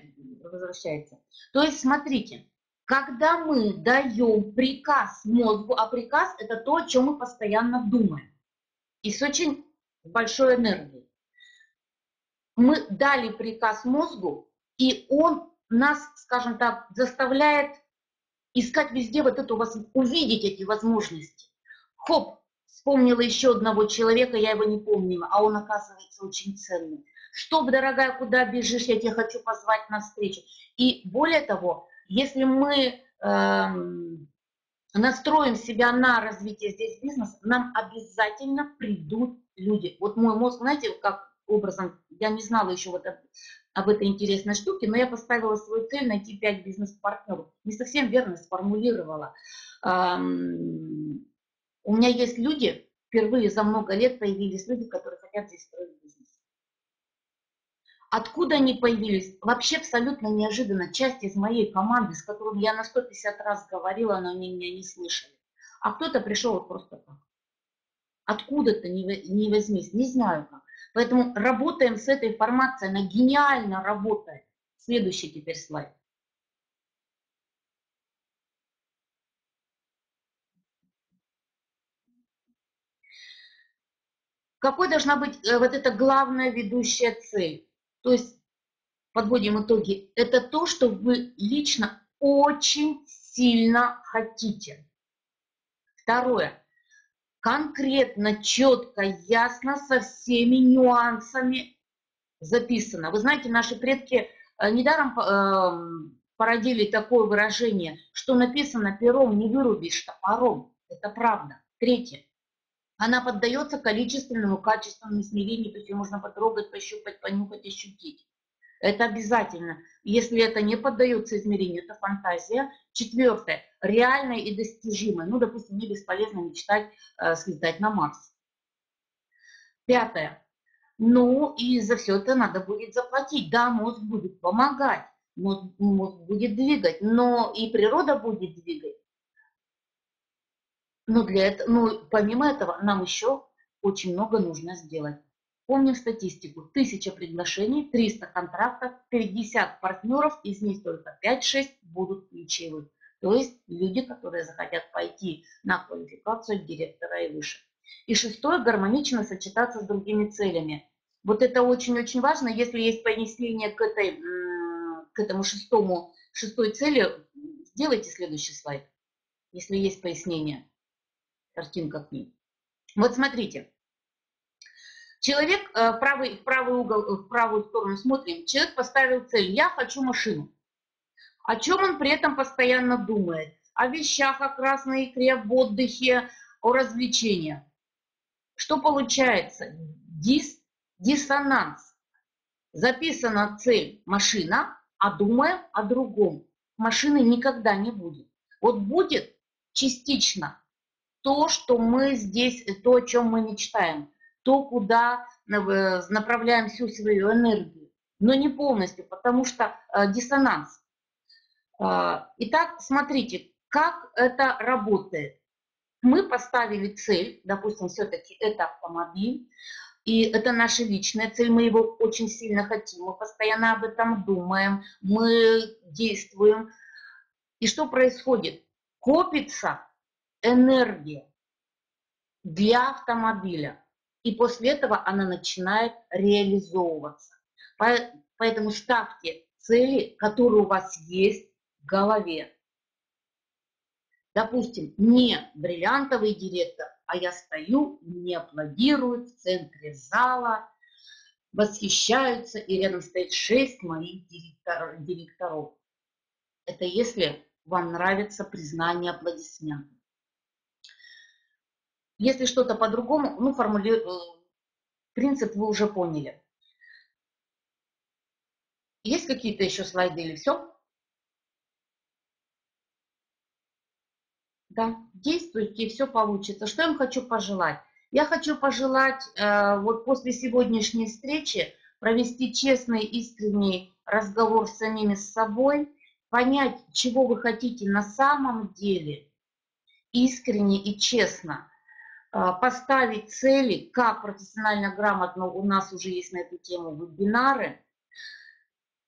возвращается. То есть, смотрите, когда мы даем приказ мозгу, а приказ это то, о чем мы постоянно думаем, и с очень большой энергией. Мы дали приказ мозгу, и он нас, скажем так, заставляет искать везде вот эту, увидеть эти возможности. Хоп, вспомнила еще одного человека, я его не помню, а он оказывается очень ценным. Что, дорогая, куда бежишь, я тебя хочу позвать на встречу. И более того, если мы эм, настроим себя на развитие здесь бизнеса, нам обязательно придут люди. Вот мой мозг, знаете, как образом, я не знала еще вот об, об этой интересной штуке, но я поставила свою цель найти 5 бизнес-партнеров. Не совсем верно сформулировала. У меня есть люди, впервые за много лет появились люди, которые хотят здесь строить бизнес. Откуда они появились? Вообще абсолютно неожиданно. Часть из моей команды, с которым я на 150 раз говорила, но они меня не слышали. А кто-то пришел просто так. Откуда-то не, не возьмись, не знаю как. Поэтому работаем с этой информацией, она гениально работает. Следующий теперь слайд. Какой должна быть э, вот эта главная ведущая цель? То есть, подводим итоги, это то, что вы лично очень сильно хотите. Второе. Конкретно, четко, ясно, со всеми нюансами записано. Вы знаете, наши предки э, недаром э, породили такое выражение, что написано пером не вырубишь топором. Это правда. Третье. Она поддается количественному, качественному измерению, то есть ее можно потрогать, пощупать, понюхать, ощутить. Это обязательно. Если это не поддается измерению, это фантазия. Четвертое. Реальное и достижимое. Ну, допустим, не бесполезно мечтать э, слетать на Марс. Пятое. Ну, и за все это надо будет заплатить. Да, мозг будет помогать, мозг, мозг будет двигать, но и природа будет двигать. Но для этого, ну, помимо этого, нам еще очень много нужно сделать. Помним статистику. 1000 приглашений, 300 контрактов, 50 партнеров, из них только 5-6 будут ключевых. То есть люди, которые захотят пойти на квалификацию директора и выше. И шестое, гармонично сочетаться с другими целями. Вот это очень-очень важно. Если есть пояснение к, этой, к этому шестому, шестой цели, сделайте следующий слайд, если есть пояснение, картинка к ней. Вот смотрите, Человек, э, в правый, в правый угол, в правую сторону смотрим, человек поставил цель, я хочу машину. О чем он при этом постоянно думает? О вещах, о красной икре, об отдыхе, о развлечениях. Что получается? Дис, диссонанс. Записана цель машина, а думаем о другом. Машины никогда не будет. Вот будет частично то, что мы здесь, то, о чем мы мечтаем то, куда э, направляем всю свою энергию, но не полностью, потому что э, диссонанс. А, итак, смотрите, как это работает. Мы поставили цель, допустим, все-таки это автомобиль, и это наша личная цель, мы его очень сильно хотим, мы постоянно об этом думаем, мы действуем. И что происходит? Копится энергия для автомобиля и после этого она начинает реализовываться. Поэтому ставьте цели, которые у вас есть в голове. Допустим, не бриллиантовый директор, а я стою, мне аплодируют в центре зала, восхищаются, и рядом стоит шесть моих директор, директоров. Это если вам нравится признание аплодисментов. Если что-то по-другому, ну, формули... Э, принцип вы уже поняли. Есть какие-то еще слайды или все? Да, действуйте, и все получится. Что я вам хочу пожелать? Я хочу пожелать э, вот после сегодняшней встречи провести честный, искренний разговор с самими с собой, понять, чего вы хотите на самом деле, искренне и честно – поставить цели, как профессионально грамотно, у нас уже есть на эту тему вебинары,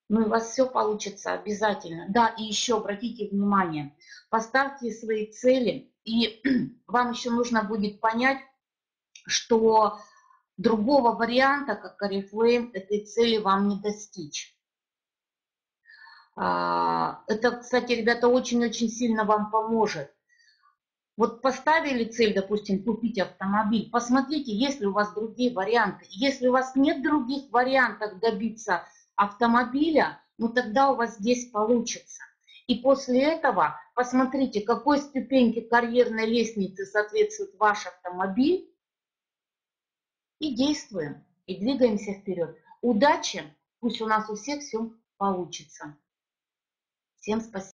ну и у вас все получится обязательно. Да, и еще обратите внимание, поставьте свои цели, и вам еще нужно будет понять, что другого варианта, как Oriflame, этой цели вам не достичь. А, это, кстати, ребята, очень-очень сильно вам поможет. Вот поставили цель, допустим, купить автомобиль, посмотрите, есть ли у вас другие варианты. Если у вас нет других вариантов добиться автомобиля, ну тогда у вас здесь получится. И после этого посмотрите, какой ступеньки карьерной лестницы соответствует ваш автомобиль, и действуем, и двигаемся вперед. Удачи, пусть у нас у всех все получится. Всем спасибо.